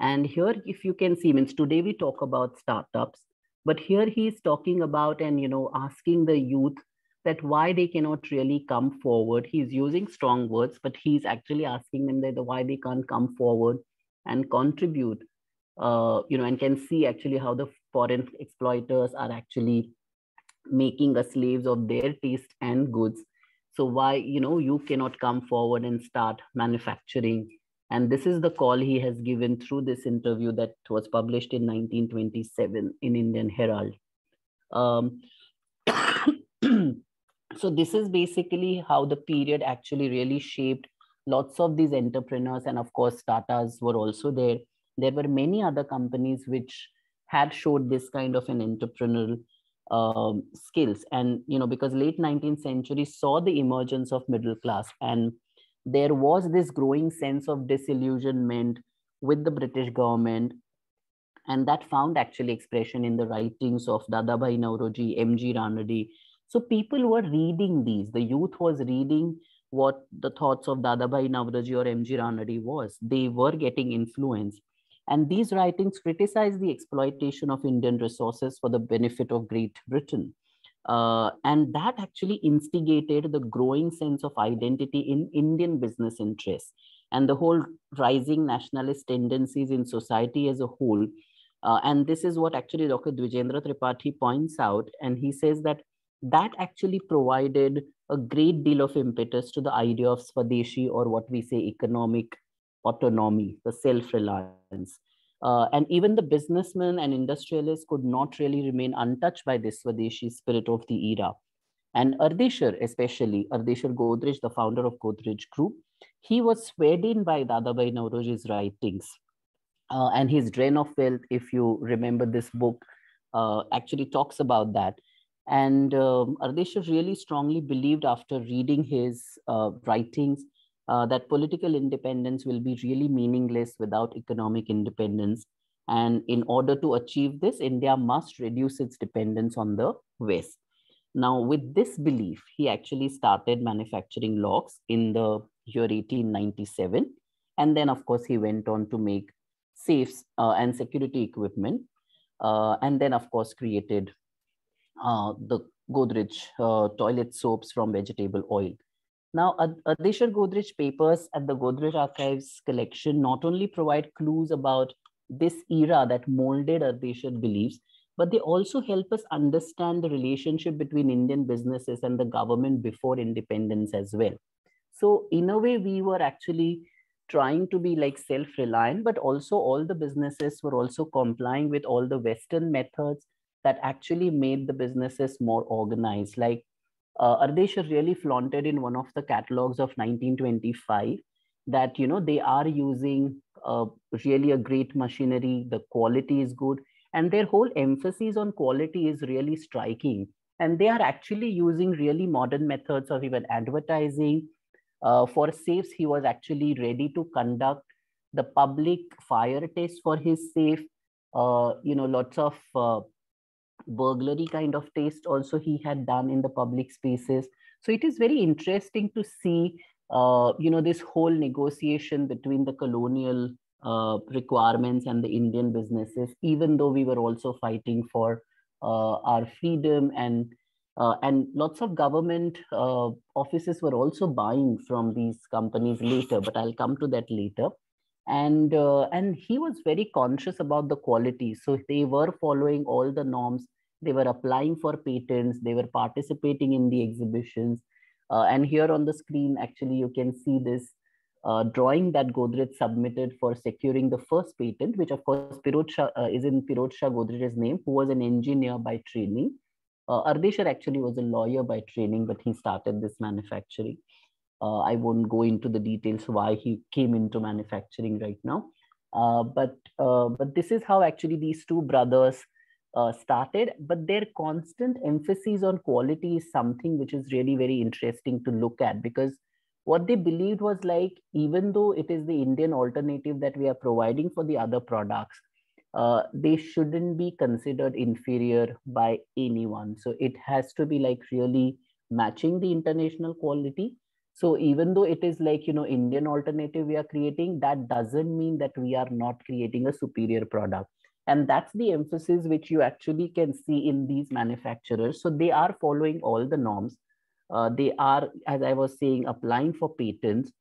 S4: And here, if you can see, means today we talk about startups, but here he is talking about and, you know, asking the youth that why they cannot really come forward. He's using strong words, but he's actually asking them that why they can't come forward and contribute, uh, you know, and can see actually how the foreign exploiters are actually making us slaves of their taste and goods. So why, you know, you cannot come forward and start manufacturing. And this is the call he has given through this interview that was published in 1927 in Indian Herald. Um, so this is basically how the period actually really shaped lots of these entrepreneurs and of course tatas were also there there were many other companies which had showed this kind of an entrepreneurial um, skills. And you know because late 19th century saw the emergence of middle class and there was this growing sense of disillusionment with the british government and that found actually expression in the writings of dadabhai naoroji mg ranade so people were reading these. The youth was reading what the thoughts of dadabhai naoroji or mg ranade was. They were getting influence and these writings criticize the exploitation of indian resources for the benefit of great britain uh, and that actually instigated the growing sense of identity in indian business interests and the whole rising nationalist tendencies in society as a whole uh, and this is what actually Dr. Dwijendra Tripathi points out. And he says that that actually provided a great deal of impetus to the idea of Swadeshi or what we say economic autonomy, the self-reliance. Uh, and even the businessmen and industrialists could not really remain untouched by this Swadeshi spirit of the era. And Ardeshir, especially, Ardeshir Godrej, the founder of Godrej Group, he was swayed in by Dadabhai Naoroji's writings uh, and his drain of wealth if you remember this book uh, actually talks about that and um, Ardeshir really strongly believed after reading his uh, writings uh, that political independence will be really meaningless without economic independence and in order to achieve this india must reduce its dependence on the west now with this belief he actually started manufacturing locks in the year 1897 and then of course he went on to make safes uh, and security equipment. Uh, and then, of course, created uh, the Godrej toilet soaps from vegetable oil. Now, Ardeshir Godrej papers at the Godrej Archives collection not only provide clues about this era that molded Ardeshir beliefs, but they also help us understand the relationship between Indian businesses and the government before independence as well. So, in a way, we were actually trying to be like self-reliant, but also all the businesses were also complying with all the Western methods that actually made the businesses more organized. Like uh, really flaunted in one of the catalogs of 1925 that you know they are using uh, really a great machinery, the quality is good, and their whole emphasis on quality is really striking. And they are actually using really modern methods of even advertising, uh, for safes, he was actually ready to conduct the public fire test for his safe. Uh, you know, lots of uh, burglary kind of test also he had done in the public spaces. So it is very interesting to see, uh, you know, this whole negotiation between the colonial uh, requirements and the Indian businesses, even though we were also fighting for uh, our freedom and uh, and lots of government uh, offices were also buying from these companies later, but I'll come to that later. And uh, and he was very conscious about the quality, so they were following all the norms. They were applying for patents. They were participating in the exhibitions. Uh, and here on the screen, actually, you can see this uh, drawing that Godrej submitted for securing the first patent, which of course Shah, uh, is in Pirojsha Godrej's name, who was an engineer by training uh, Ardeshir actually was a lawyer by training, but he started this manufacturing. Uh, I won't go into the details why he came into manufacturing right now. Uh, but uh, but this is how actually these two brothers uh, started. But their constant emphasis on quality is something which is really very interesting to look at because what they believed was like even though it is the Indian alternative that we are providing for the other products, uh, they shouldn't be considered inferior by anyone. So it has to be like really matching the international quality. So even though it is like, you know, Indian alternative we are creating, that doesn't mean that we are not creating a superior product. And that's the emphasis which you actually can see in these manufacturers. So they are following all the norms. Uh, they are, as I was saying, applying for patents.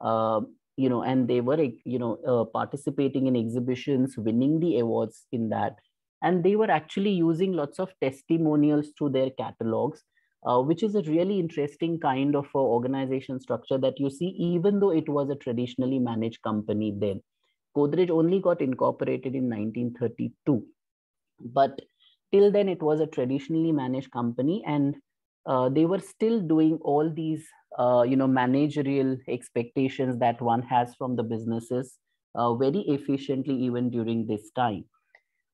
S4: Uh, you know, and they were, you know, uh, participating in exhibitions, winning the awards in that. And they were actually using lots of testimonials through their catalogs, uh, which is a really interesting kind of uh, organization structure that you see, even though it was a traditionally managed company then. Godrej only got incorporated in 1932. But till then, it was a traditionally managed company. And uh, they were still doing all these uh, you know managerial expectations that one has from the businesses uh, very efficiently even during this time.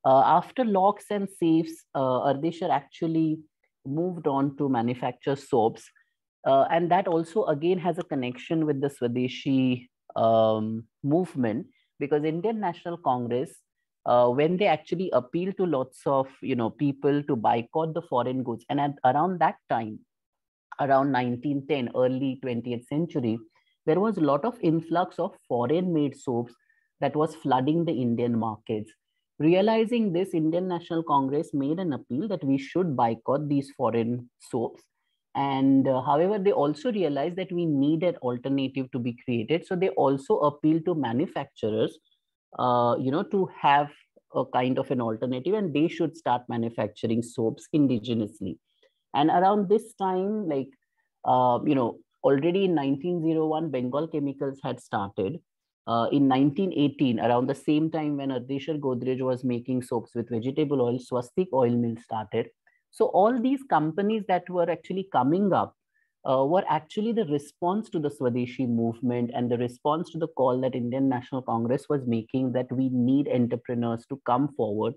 S4: Uh, after locks and safes, uh, actually moved on to manufacture soaps. Uh, and that also again has a connection with the Swadeshi um, movement because Indian National Congress, uh, when they actually appeal to lots of you know people to boycott the foreign goods, and at, around that time, around 1910, early 20th century, there was a lot of influx of foreign-made soaps that was flooding the Indian markets. Realizing this, Indian National Congress made an appeal that we should boycott these foreign soaps. And uh, however, they also realized that we need an alternative to be created. So they also appeal to manufacturers, uh, you know, to have a kind of an alternative and they should start manufacturing soaps indigenously. And around this time, like, uh, you know, already in 1901, Bengal Chemicals had started uh, in 1918, around the same time when Ardeshir Godrej was making soaps with vegetable oil, Swastik oil mill started. So all these companies that were actually coming up uh, were actually the response to the Swadeshi movement and the response to the call that Indian National Congress was making that we need entrepreneurs to come forward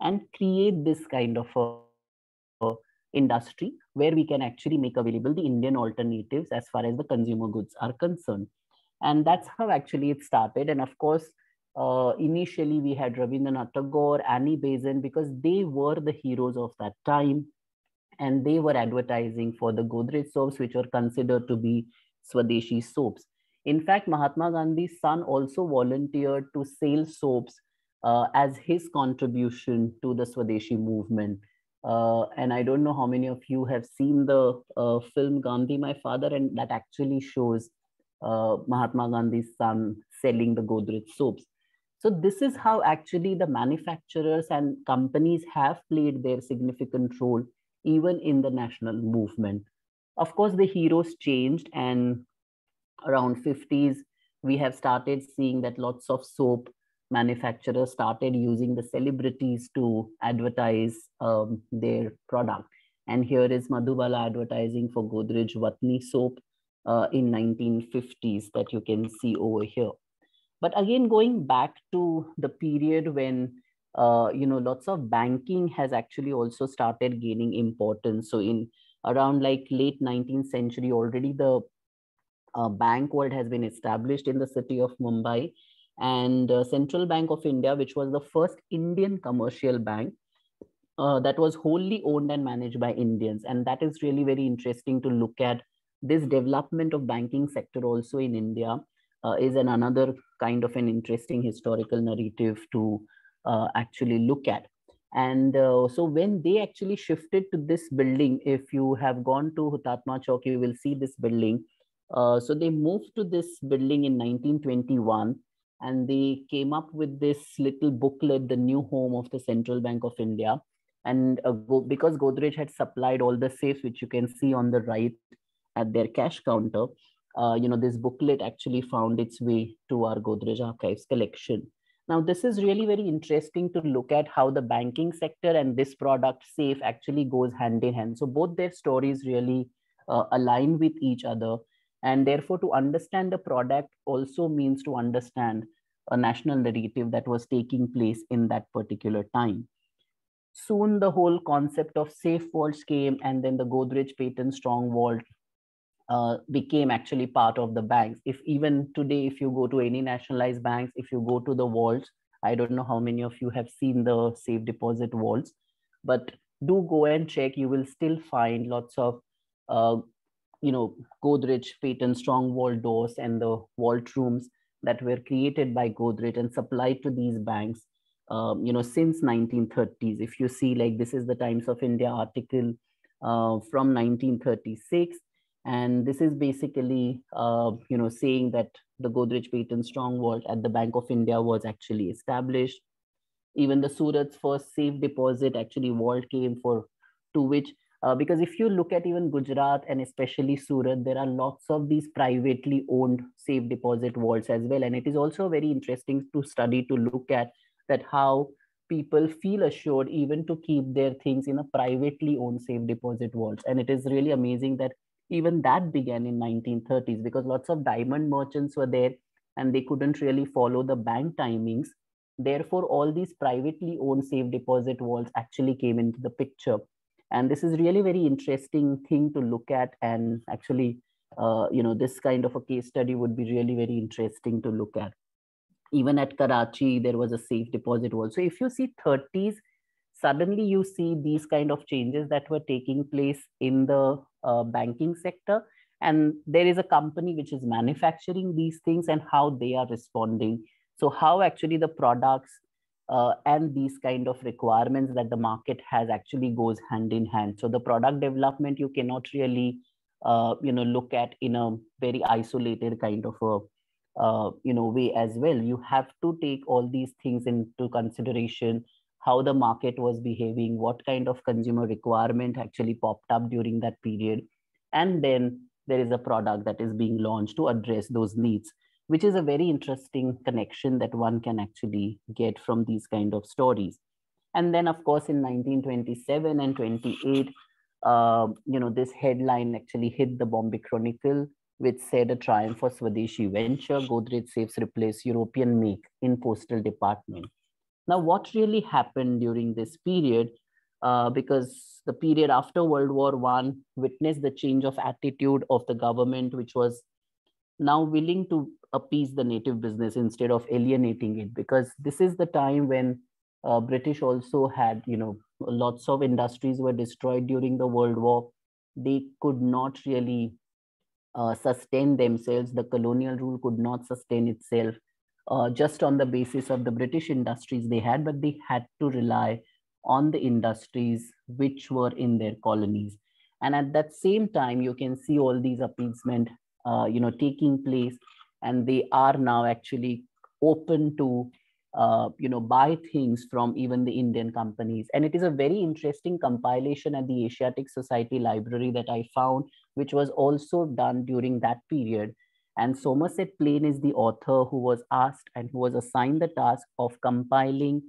S4: and create this kind of a, a industry where we can actually make available the Indian alternatives as far as the consumer goods are concerned. And that's how actually it started. And of course uh, initially we had Rabindranath Tagore, Annie Besant, because they were the heroes of that time and they were advertising for the Godrej soaps, which were considered to be Swadeshi soaps. In fact, Mahatma Gandhi's son also volunteered to sell soaps uh, as his contribution to the Swadeshi movement. Uh, and I don't know how many of you have seen the uh, film Gandhi, My Father, and that actually shows uh, Mahatma Gandhi's son selling the Godrej soaps. So this is how actually the manufacturers and companies have played their significant role even in the national movement. Of course, the heroes changed and around 50s, we have started seeing that lots of soap manufacturers started using the celebrities to advertise um, their product. And here is Madhubala advertising for Godrej Vatni soap uh, in 1950s that you can see over here. But again, going back to the period when uh, you know lots of banking has actually also started gaining importance. So in around like late 19th century, already the uh, bank world has been established in the city of Mumbai, and uh, Central Bank of India, which was the first Indian commercial bank. Uh, that was wholly owned and managed by Indians, and that is really very interesting to look at this development of banking sector also in India uh, is an another kind of an interesting historical narrative to uh, actually look at. And uh, so when they actually shifted to this building, if you have gone to Hutatma Chowk, you will see this building. Uh, so they moved to this building in 1921 and they came up with this little booklet, The New Home of the Central Bank of India. And uh, because Godrej had supplied all the safes, which you can see on the right, at their cash counter, uh, you know, this booklet actually found its way to our Godrej Archives collection. Now, this is really very interesting to look at how the banking sector and this product safe actually goes hand in hand. So both their stories really uh, align with each other. And therefore, to understand the product also means to understand a national narrative that was taking place in that particular time. Soon, the whole concept of safe vaults came, and then the Godrej Patent Strong Vault uh, became actually part of the banks. If even today, if you go to any nationalized banks, if you go to the vaults, I don't know how many of you have seen the safe deposit vaults, but do go and check. You will still find lots of, uh, you know, Godrej patent strong vault doors and the vault rooms that were created by Godrej and supplied to these banks, um, you know, since 1930s. If you see, like this is the Times of India article uh, from 1936 and this is basically, uh, you know, saying that the Godrej Patent Strong Vault at the Bank of India was actually established. Even the Surat's first safe deposit actually vault came for to which, uh, because if you look at even Gujarat and especially Surat, there are lots of these privately owned safe deposit vaults as well. And it is also very interesting to study to look at that how people feel assured even to keep their things in a privately owned safe deposit vaults. And it is really amazing that even that began in 1930s because lots of diamond merchants were there and they couldn't really follow the bank timings. Therefore, all these privately owned safe deposit vaults actually came into the picture. And this is really very interesting thing to look at. And actually, uh, you know, this kind of a case study would be really very interesting to look at. Even at Karachi, there was a safe deposit vault. So if you see 30s, suddenly you see these kind of changes that were taking place in the uh, banking sector. And there is a company which is manufacturing these things and how they are responding. So how actually the products uh, and these kind of requirements that the market has actually goes hand in hand. So the product development you cannot really uh, you know look at in a very isolated kind of a uh, you know way as well. You have to take all these things into consideration how the market was behaving what kind of consumer requirement actually popped up during that period. And then there is a product that is being launched to address those needs which is a very interesting connection that one can actually get from these kind of stories. And then of course in 1927 and 28 uh, you know this headline actually hit the bombay chronicle which said a triumph for swadeshi venture. Godrej safes replace european make in postal department now what really happened during this period uh, because the period after World War One witnessed the change of attitude of the government, which was now willing to appease the native business instead of alienating it. Because this is the time when uh, British also had, you know, lots of industries were destroyed during the World War. They could not really uh, sustain themselves. The colonial rule could not sustain itself uh, just on the basis of the British industries they had, but they had to rely on the industries which were in their colonies. And at that same time, you can see all these appeasement, uh, you know, taking place, and they are now actually open to, uh, you know, buy things from even the Indian companies. And it is a very interesting compilation at the Asiatic Society Library that I found, which was also done during that period. And Somerset Playne is the author who was asked and who was assigned the task of compiling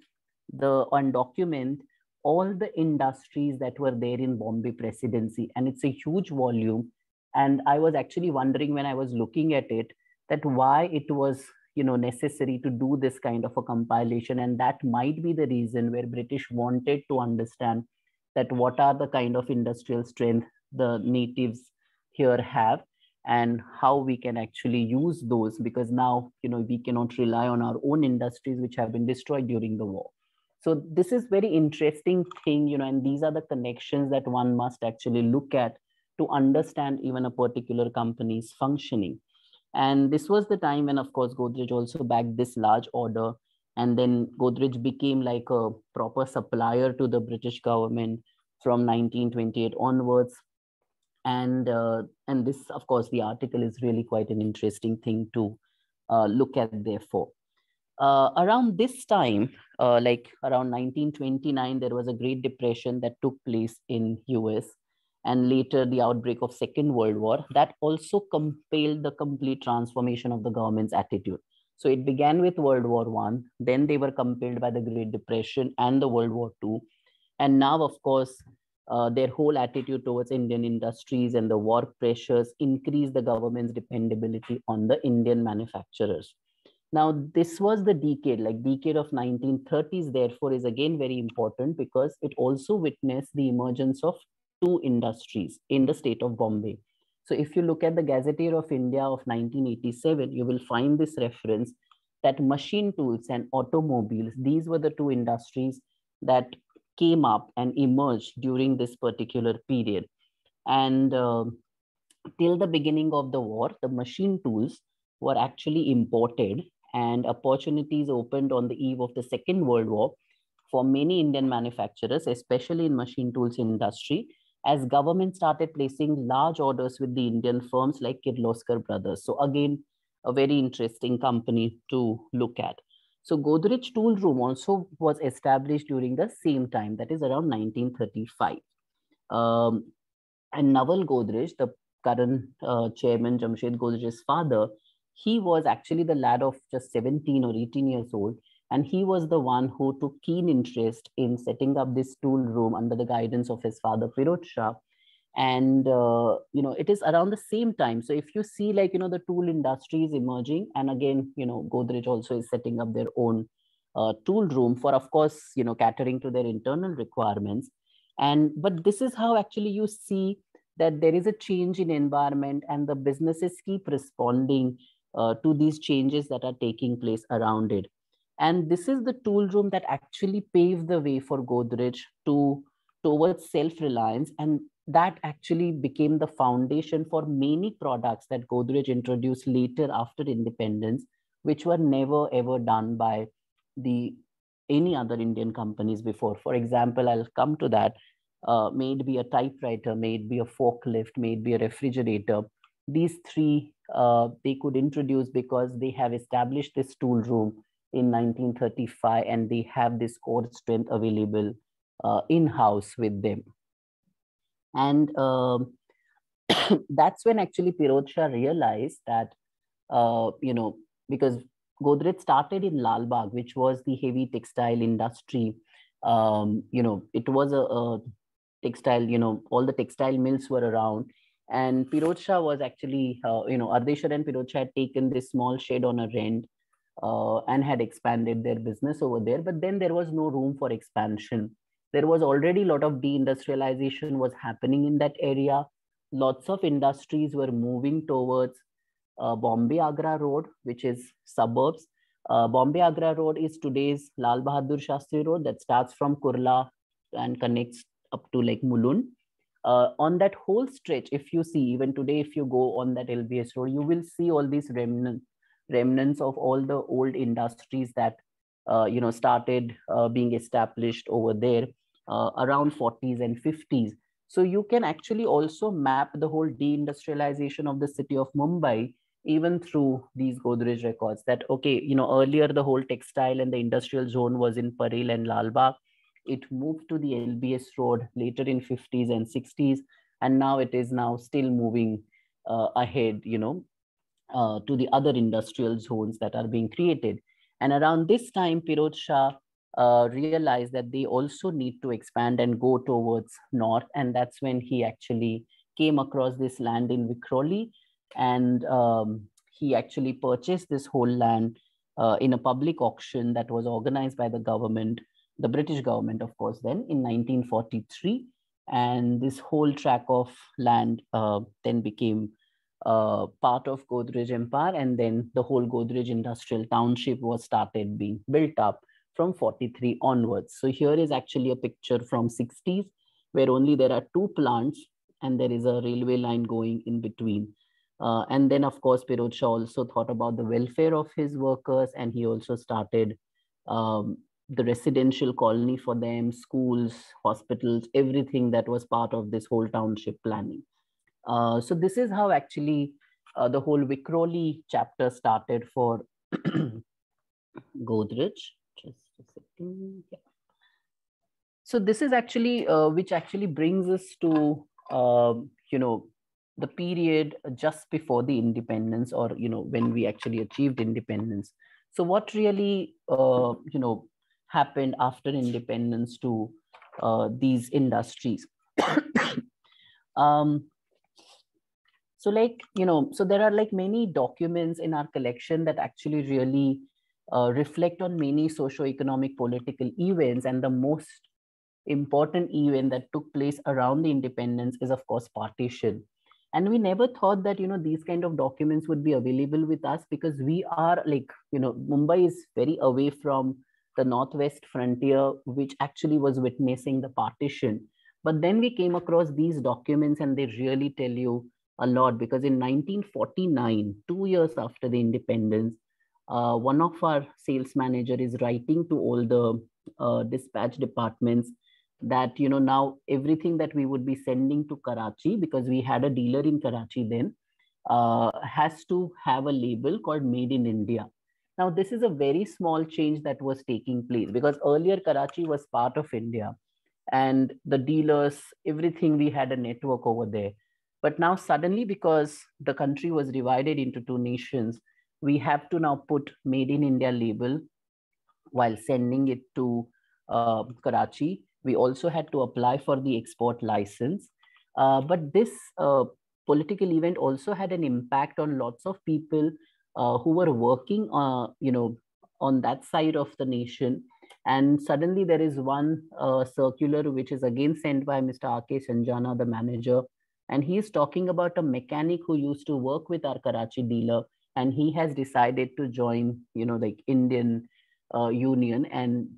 S4: the on document all the industries that were there in Bombay presidency. And it's a huge volume. And I was actually wondering when I was looking at it that why it was you know necessary to do this kind of a compilation and that might be the reason where british wanted to understand that what are the kind of industrial strength the natives here have and how we can actually use those because now you know we cannot rely on our own industries which have been destroyed during the war. So this is very interesting thing you know and these are the connections that one must actually look at to understand even a particular company's functioning. And this was the time when of course godrej also backed this large order and then godrej became like a proper supplier to the british government from 1928 onwards and uh, and this of course the article is really quite an interesting thing to uh, look at therefore uh, around this time, uh, like around 1929, there was a Great Depression that took place in US and later the outbreak of Second World War that also compelled the complete transformation of the government's attitude. So it began with World War One, then they were compelled by the Great Depression and the World War Two, and now, of course, uh, their whole attitude towards Indian industries and the war pressures increase the government's dependability on the Indian manufacturers. Now, this was the decade, like decade of 1930s, therefore, is again very important because it also witnessed the emergence of two industries in the state of Bombay. So if you look at the Gazetteer of India of 1987, you will find this reference that machine tools and automobiles, these were the two industries that came up and emerged during this particular period. And uh, till the beginning of the war, the machine tools were actually imported and opportunities opened on the eve of the Second World War for many Indian manufacturers, especially in machine tools industry, as government started placing large orders with the Indian firms like Kirloskar Brothers. So again, a very interesting company to look at. So Godrej Tool Room also was established during the same time, that is around 1935. Um, and Naval Godrej, the current uh, chairman Jamshed Godrej's father, he was actually the lad of just 17 or 18 years old and he was the one who took keen interest in setting up this tool room under the guidance of his father Pirojsha and uh, you know it is around the same time. So if you see like you know the tool industry is emerging and again you know godrej also is setting up their own uh, tool room for of course you know catering to their internal requirements. And but this is how actually you see that there is a change in environment and the businesses keep responding uh, to these changes that are taking place around it. And this is the tool room that actually paved the way for godrej to towards self-reliance and that actually became the foundation for many products that godrej introduced later after independence which were never ever done by the any other indian companies before for example i'll come to that uh, may it be a typewriter may it be a forklift may it be a refrigerator these three uh, they could introduce because they have established this tool room in 1935 and they have this core strength available uh, in-house with them. And um, that's when actually Shah realized that, uh, you know, because Godrej started in Lal Bagh, which was the heavy textile industry. Um, you know, it was a, a, textile, you know, all the textile mills were around. And Shah was actually, uh, you know, Ardeshir and Shah had taken this small shed on a rent uh, and had expanded their business over there. But then there was no room for expansion there was already a lot of deindustrialization was happening in that area. Lots of industries were moving towards uh, bombay agra road which is suburbs. Uh, bombay agra road is today's lal bahadur shastri road that starts from kurla and connects up to like mulund. Uh, on that whole stretch if you see even today if you go on that lbs road you will see all these remnants remnants of all the old industries that uh, you know started uh, being established over there uh, around 40s and 50s. So you can actually also map the whole deindustrialization of the city of Mumbai even through these Godrej records that, okay, you know, earlier the whole textile and the industrial zone was in Parel and Lalbagh. It moved to the LBS road later in 50s and 60s. And now it is now still moving uh, ahead, you know, uh, to the other industrial zones that are being created. And around this time, Pirojsha uh, realized that they also need to expand and go towards north. And that's when he actually came across this land in Vikhroli. And um, he actually purchased this whole land uh, in a public auction that was organized by the government, the British government, of course, then in 1943. And this whole track of land uh, then became uh, part of Godrej Empire, and then the whole Godrej Industrial Township was started being built up from 43 onwards. So here is actually a picture from 60s where only there are two plants and there is a railway line going in between. Uh, and then of course, Pirojsha also thought about the welfare of his workers and he also started um, the residential colony for them, schools, hospitals, everything that was part of this whole township planning. Uh, so this is how actually uh, the whole Vikhroli chapter started for Godrej. Just. Yeah. So this is actually, uh, which actually brings us to, uh, you know, the period just before the independence or, you know, when we actually achieved independence. So what really, uh, you know, happened after independence to uh, these industries? um, so like, you know, so there are like many documents in our collection that actually really uh, reflect on many socio-economic political events and the most important event that took place around the independence is of course partition. And we never thought that you know these kind of documents would be available with us because we are like you know mumbai is very away from the northwest frontier which actually was witnessing the partition. But then we came across these documents and they really tell you a lot because in 1949 two years after the independence uh, one of our sales manager is writing to all the uh, dispatch departments that you know now everything that we would be sending to Karachi because we had a dealer in Karachi then uh, has to have a label called Made in India. Now this is a very small change that was taking place because earlier Karachi was part of India and the dealers everything we had a network over there. But now suddenly because the country was divided into two nations, we have to now put made in India label while sending it to uh, Karachi. We also had to apply for the export license. Uh, but this uh, political event also had an impact on lots of people uh, who were working, uh, you know, on that side of the nation. And suddenly there is one uh, circular which is again sent by Mr. R.K. Sanjana, the manager, and he is talking about a mechanic who used to work with our Karachi dealer, and he has decided to join, you know, like Indian uh, Union. And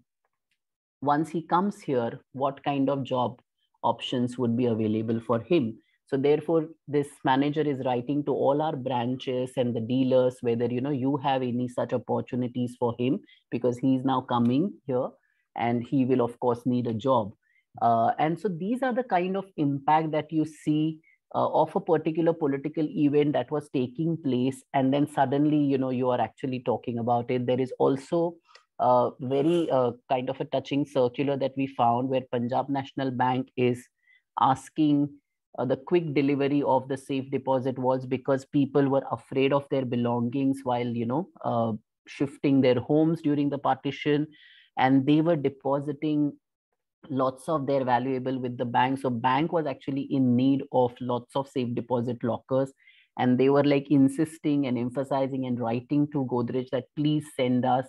S4: once he comes here, what kind of job options would be available for him? So therefore, this manager is writing to all our branches and the dealers whether you know you have any such opportunities for him because he is now coming here and he will of course need a job. Uh, and so these are the kind of impact that you see uh, of a particular political event that was taking place and then suddenly you know you are actually talking about it. There is also a very uh, kind of a touching circular that we found where punjab national bank is asking uh, the quick delivery of the safe deposit was because people were afraid of their belongings while you know uh, shifting their homes during the partition and they were depositing lots of their valuable with the bank. So bank was actually in need of lots of safe deposit lockers. And they were like insisting and emphasizing and writing to godrej that please send us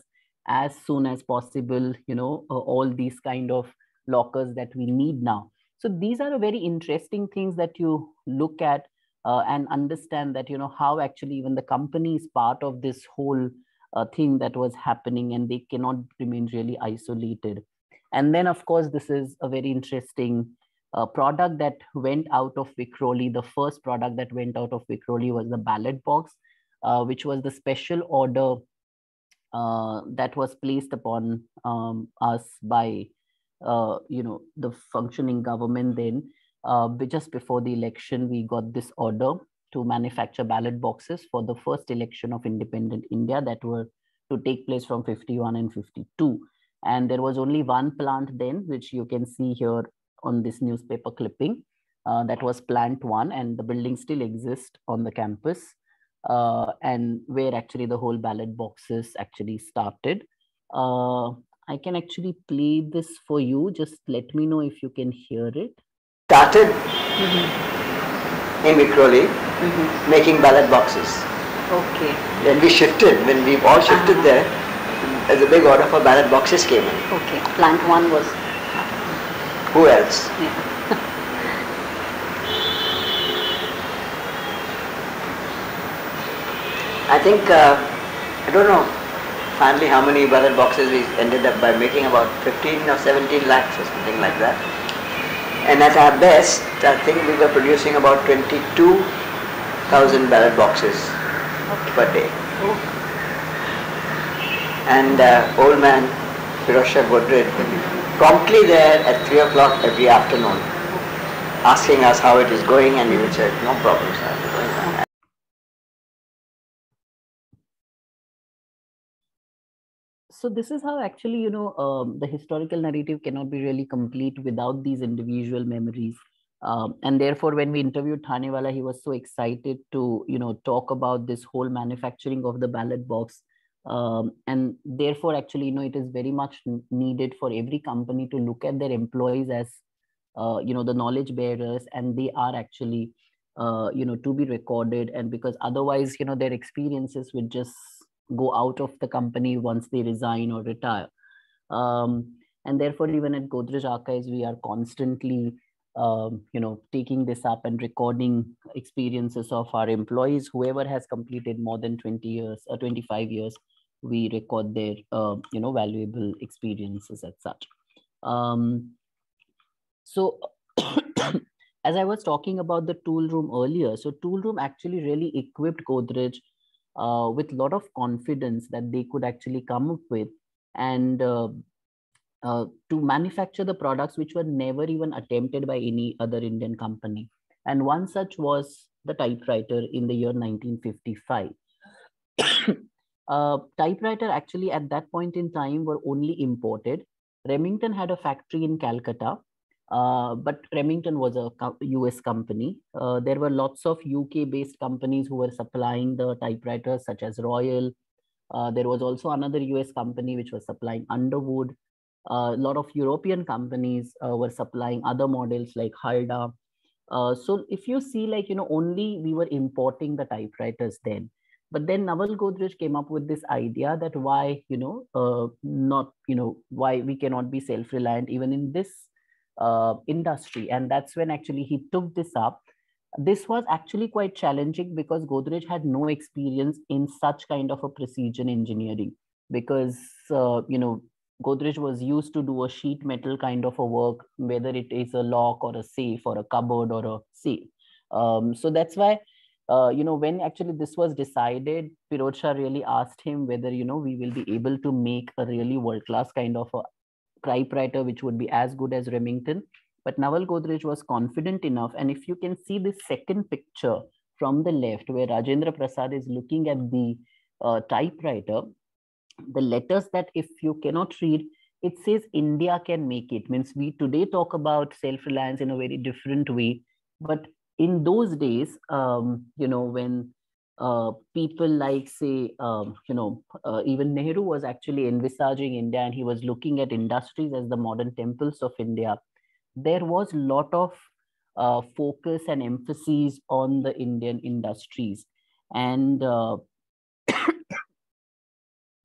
S4: as soon as possible you know uh, all these kind of lockers that we need now. So these are very interesting things that you look at uh, and understand that you know how actually even the company is part of this whole uh, thing that was happening and they cannot remain really isolated and then, of course, this is a very interesting uh, product that went out of Vikhroli. The first product that went out of Vikhroli was the ballot box, uh, which was the special order uh, that was placed upon um, us by, uh, you know, the functioning government then. Uh, just before the election, we got this order to manufacture ballot boxes for the first election of independent India that were to take place from 51 and 52 and there was only one plant then, which you can see here on this newspaper clipping. Uh, that was plant one, and the building still exists on the campus, uh, and where actually the whole ballot boxes actually started. Uh, I can actually play this for you. Just let me know if you can hear it.
S5: Started mm-hmm. in mm-hmm. making ballot boxes.
S6: Okay.
S5: Then we shifted, when we all shifted -huh. there, as a big order for ballot boxes came in.
S6: Okay. Plant one was.
S5: Who else?
S6: Yeah.
S5: I think, uh, I don't know finally how many ballot boxes we ended up by making about 15 or 17 lakhs or something like that. And at our best, I think we were producing about 22,000 ballot boxes okay. per day.
S6: Oh
S5: and uh, old man Pirojsha Godrej promptly there at 3 o'clock every afternoon asking us how it is going and we would say, no problem sir.
S4: So this is how actually, you know, um, the historical narrative cannot be really complete without these individual memories. Um, and therefore, when we interviewed Thanewala, he was so excited to, you know, talk about this whole manufacturing of the ballot box um, and therefore actually you know it is very much needed for every company to look at their employees as uh, you know the knowledge bearers and they are actually uh, you know to be recorded. And because otherwise you know their experiences would just go out of the company once they resign or retire. Um, and therefore even at godrej archives we are constantly um, you know taking this up and recording experiences of our employees whoever has completed more than 20 years or uh, 25 years we record their uh, you know valuable experiences as such. Um, so as i was talking about the tool room earlier so tool room actually really equipped godrej uh, with a lot of confidence that they could actually come up with and uh, uh, to manufacture the products which were never even attempted by any other indian company. And one such was the typewriter in the year 1955 uh, typewriter actually at that point in time were only imported. Remington had a factory in Calcutta, uh, but Remington was a US company. Uh, there were lots of UK based companies who were supplying the typewriters, such as Royal. Uh, there was also another US company which was supplying Underwood. A lot of European companies uh, were supplying other models like Halda. Uh, so if you see like, you know, only we were importing the typewriters then. But then Naval Godrej came up with this idea that why, you know, uh, not, you know, why we cannot be self-reliant even in this uh, industry. And that's when actually he took this up. This was actually quite challenging because Godrej had no experience in such kind of a precision engineering because, uh, you know, Godrej was used to do a sheet metal kind of a work, whether it is a lock or a safe or a cupboard or a safe. Um, so that's why, uh, you know, when actually this was decided, Pirojsha really asked him whether, you know, we will be able to make a really world-class kind of a typewriter, which would be as good as Remington. But Naval Godrej was confident enough. And if you can see the second picture from the left, where Rajendra Prasad is looking at the uh, typewriter, the letters that if you cannot read it says india can make it means we today talk about self-reliance in a very different way but in those days um, you know when uh, people like say um, you know uh, even nehru was actually envisaging india and he was looking at industries as the modern temples of india there was a lot of uh, focus and emphasis on the indian industries. And uh,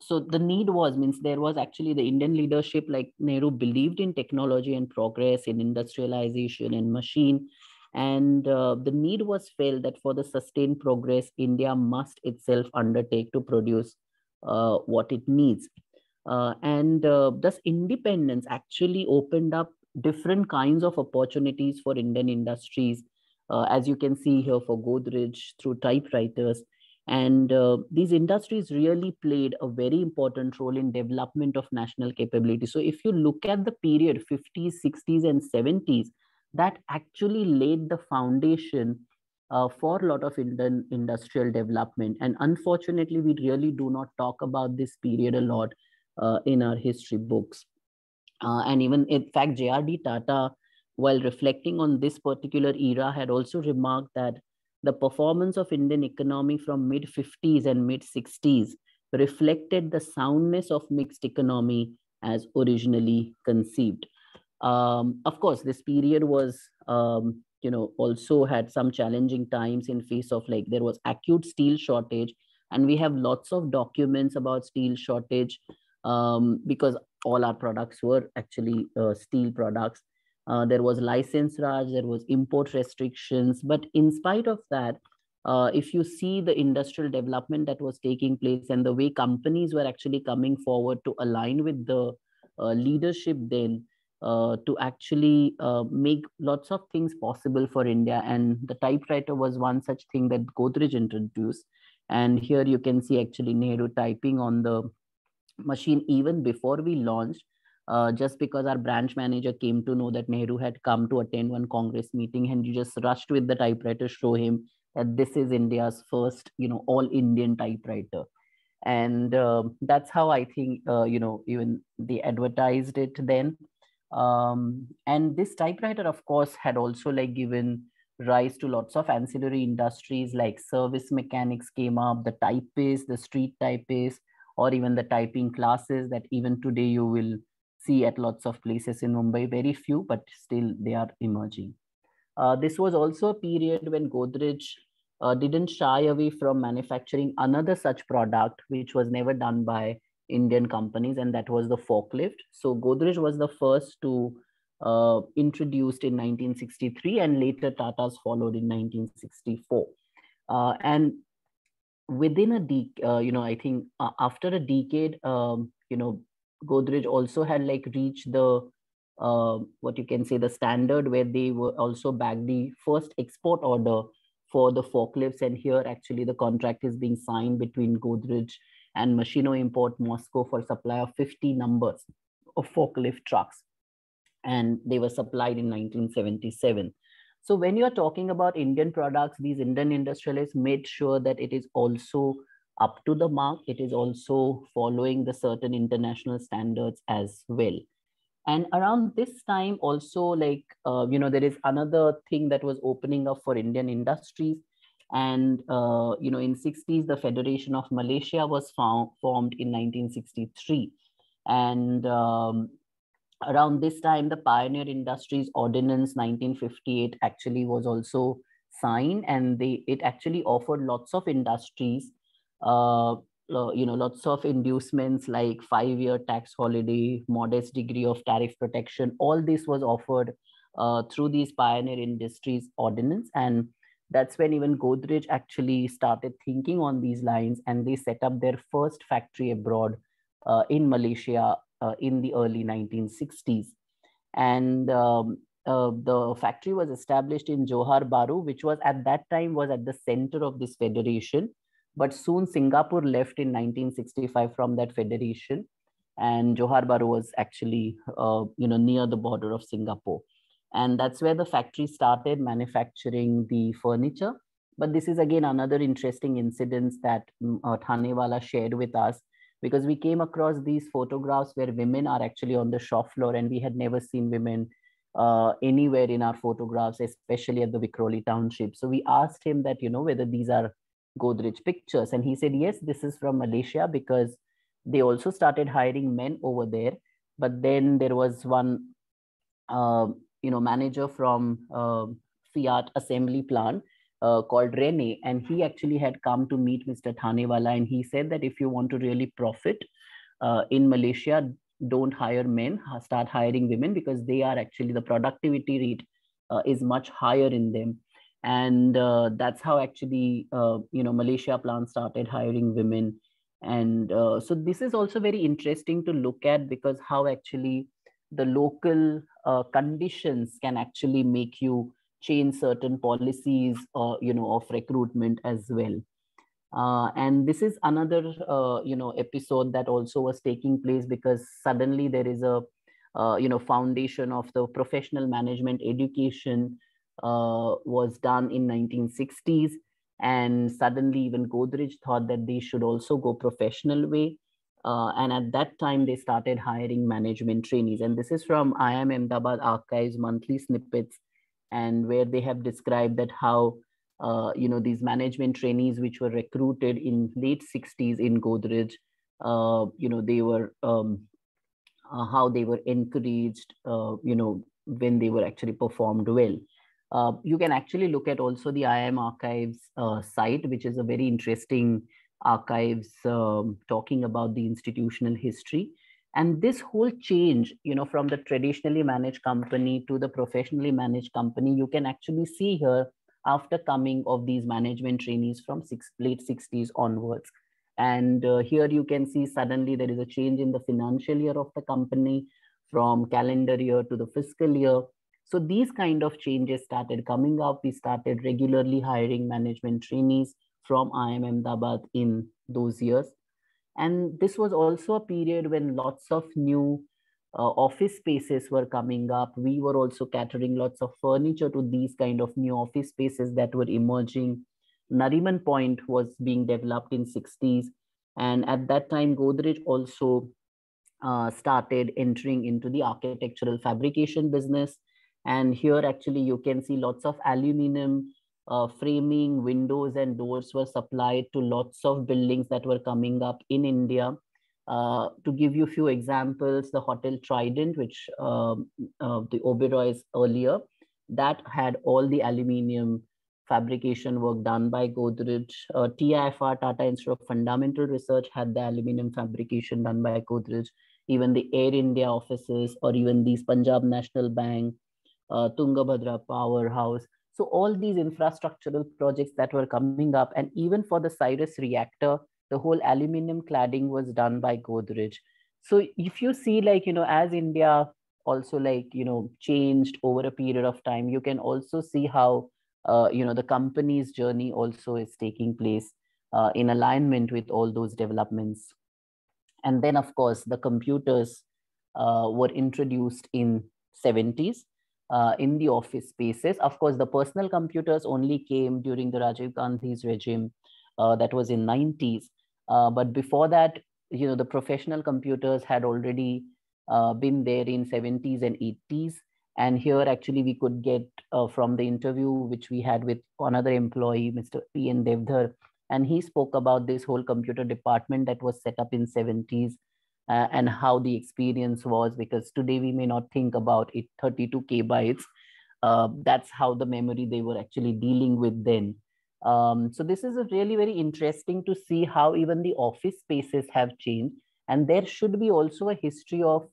S4: so the need was means there was actually the indian leadership like nehru believed in technology and progress in industrialization and machine and uh, the need was felt that for the sustained progress india must itself undertake to produce uh, what it needs uh, and uh, thus independence actually opened up different kinds of opportunities for indian industries uh, as you can see here for godrej through typewriters and uh, these industries really played a very important role in development of national capability. So if you look at the period 50s, 60s, and 70s, that actually laid the foundation uh, for a lot of Indian industrial development. And unfortunately, we really do not talk about this period a lot uh, in our history books. Uh, and even in fact, J.R.D. Tata, while reflecting on this particular era, had also remarked that the performance of Indian economy from mid 50s and mid 60s reflected the soundness of mixed economy as originally conceived. Um, of course, this period was, um, you know, also had some challenging times in face of like there was acute steel shortage, and we have lots of documents about steel shortage um, because all our products were actually uh, steel products. Uh, there was license raj, there was import restrictions. But in spite of that, uh, if you see the industrial development that was taking place and the way companies were actually coming forward to align with the uh, leadership then uh, to actually uh, make lots of things possible for India. And the typewriter was one such thing that Godrej introduced. And here you can see actually Nehru typing on the machine even before we launched uh, just because our branch manager came to know that Nehru had come to attend one Congress meeting and you just rushed with the typewriter, show him that this is India's first, you know, all Indian typewriter. And uh, that's how I think, uh, you know, even they advertised it then. Um, and this typewriter, of course, had also like given rise to lots of ancillary industries like service mechanics came up, the typists, the street typists, or even the typing classes that even today you will see at lots of places in Mumbai, very few, but still they are emerging. Uh, this was also a period when Godrej uh, didn't shy away from manufacturing another such product, which was never done by Indian companies, and that was the forklift. So Godrej was the first to uh, introduced in 1963, and later Tata's followed in 1964. Uh, and within a decade, uh, you know, I think uh, after a decade, um, you know, Godrej also had like reached the uh, what you can say the standard where they were also back the first export order for the forklifts and here actually the contract is being signed between Godrej and Machino Import Moscow for supply of 50 numbers of forklift trucks and they were supplied in 1977 so when you are talking about indian products these indian industrialists made sure that it is also up to the mark. It is also following the certain international standards as well. And around this time also like, uh, you know, there is another thing that was opening up for Indian industries. And, uh, you know, in 60s, the Federation of Malaysia was found, formed in 1963. And um, around this time, the Pioneer Industries Ordinance 1958 actually was also signed, and they it actually offered lots of industries, uh, uh, you know, lots of inducements like five-year tax holiday, modest degree of tariff protection. All this was offered uh, through these Pioneer Industries Ordinance, and that's when even Godrej actually started thinking on these lines, and they set up their first factory abroad uh, in Malaysia uh, in the early 1960s. And um, uh, the factory was established in Johor Bahru, which was at that time was at the center of this federation. But soon Singapore left in 1965 from that federation, and Johor Bahru was actually, uh, you know, near the border of Singapore, and that's where the factory started manufacturing the furniture. But this is again another interesting incident that mm, uh, Thanewala shared with us because we came across these photographs where women are actually on the shop floor and we had never seen women uh, anywhere in our photographs, especially at the Vikhroli township. So we asked him that, you know, whether these are Godrej pictures. And he said, yes, this is from Malaysia because they also started hiring men over there. But then there was one, uh, you know, manager from uh, Fiat assembly plant uh, called Rene, and he actually had come to meet Mr. Thanewala, and he said that if you want to really profit uh, in Malaysia, don't hire men, start hiring women because they are actually the productivity rate uh, is much higher in them, and uh, that's how actually uh, you know Malaysia plant started hiring women, and uh, so this is also very interesting to look at because how actually the local conditions can actually make you change certain policies uh, you know of recruitment as well. Uh, and this is another uh, you know episode that also was taking place because suddenly there is a uh, you know foundation of the professional management education uh, was done in 1960s and suddenly even godrej thought that they should also go professional way uh, and at that time they started hiring management trainees and this is from iim ahmedabad archives monthly snippets and where they have described that how uh, you know these management trainees which were recruited in late 60s in Godrej, uh, you know they were um, uh, how they were encouraged, uh, you know when they were actually performed well. Uh, you can actually look at also the IIM archives site, which is a very interesting archives um, talking about the institutional history. And this whole change you know from the traditionally managed company to the professionally managed company you can actually see here after coming of these management trainees from six, late 60s onwards. And uh, here you can see suddenly there is a change in the financial year of the company from calendar year to the fiscal year. So these kind of changes started coming up. We started regularly hiring management trainees from IIM Ahmedabad in those years and this was also a period when lots of new uh, office spaces were coming up. We were also catering lots of furniture to these kind of new office spaces that were emerging. Nariman Point was being developed in 60s. And at that time, Godrej also uh, started entering into the architectural fabrication business. And here actually you can see lots of aluminum uh, framing, windows, and doors were supplied to lots of buildings that were coming up in India. Uh, to give you a few examples, the Hotel Trident, which um, uh, the Oberoi's earlier, that had all the aluminium fabrication work done by Godrej. Uh, TIFR, Tata Institute of Fundamental Research, had the aluminium fabrication done by Godrej. Even the Air India offices, or even these Punjab National Bank, uh, Tungabhadra Powerhouse, so all these infrastructural projects that were coming up, and even for the CIRUS reactor, the whole aluminum cladding was done by Godrej. So if you see like, you know, as India also like, you know, changed over a period of time, you can also see how, uh, you know, the company's journey also is taking place uh, in alignment with all those developments. And then of course, the computers uh, were introduced in 70s uh, in the office spaces. Of course, the personal computers only came during the Rajiv Gandhi's regime uh, that was in 90s. Uh, but before that, you know, the professional computers had already uh, been there in 70s and 80s. And here actually we could get uh, from the interview which we had with another employee, Mr. P.N. Devdhar, and he spoke about this whole computer department that was set up in 70s uh, and how the experience was because today we may not think about it 32 k bytes. Uh, that's how the memory they were actually dealing with then. Um, so this is a really very interesting to see how even the office spaces have changed. And there should be also a history of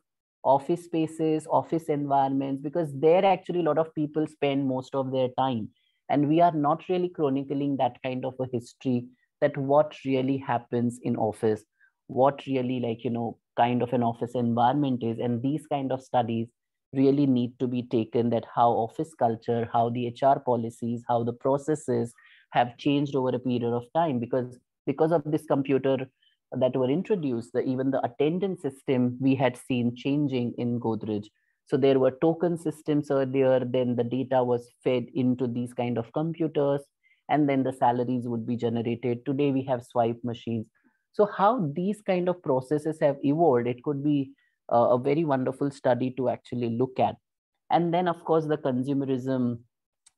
S4: office spaces office environments because there actually a lot of people spend most of their time. And we are not really chronicling that kind of a history that what really happens in office what really like you know kind of an office environment is and these kind of studies really need to be taken that how office culture how the hr policies how the processes have changed over a period of time. Because because of this computer that were introduced the, even the attendance system we had seen changing in godrej. So there were token systems earlier then the data was fed into these kind of computers and then the salaries would be generated. Today we have swipe machines so how these kind of processes have evolved, it could be uh, a very wonderful study to actually look at. And then of course the consumerism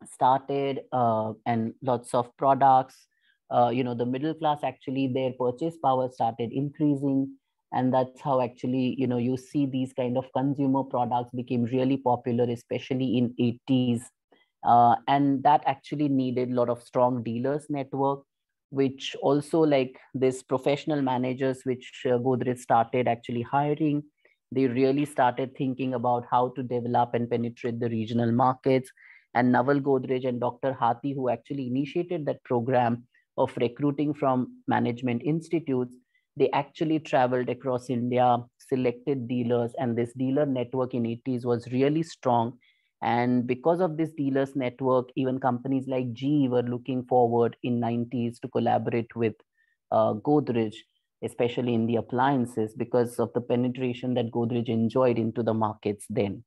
S4: started uh, and lots of products, uh, you know, the middle class actually their purchase power started increasing. And that's how actually, you know, you see these kind of consumer products became really popular, especially in 80s. Uh, and that actually needed a lot of strong dealers network which also like this professional managers which uh, Godrej started actually hiring. They really started thinking about how to develop and penetrate the regional markets. And Naval Godrej and Dr. Hathi, who actually initiated that program of recruiting from management institutes, they actually traveled across India, selected dealers, and this dealer network in 80s was really strong and because of this dealers network, even companies like GE were looking forward in 90s to collaborate with uh, Godrej, especially in the appliances because of the penetration that Godrej enjoyed into the markets then.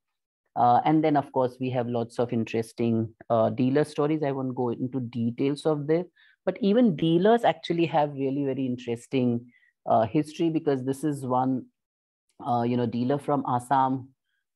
S4: Uh, and then, of course, we have lots of interesting uh, dealer stories. I won't go into details of this, but even dealers actually have really very interesting uh, history because this is one, uh, you know, dealer from Assam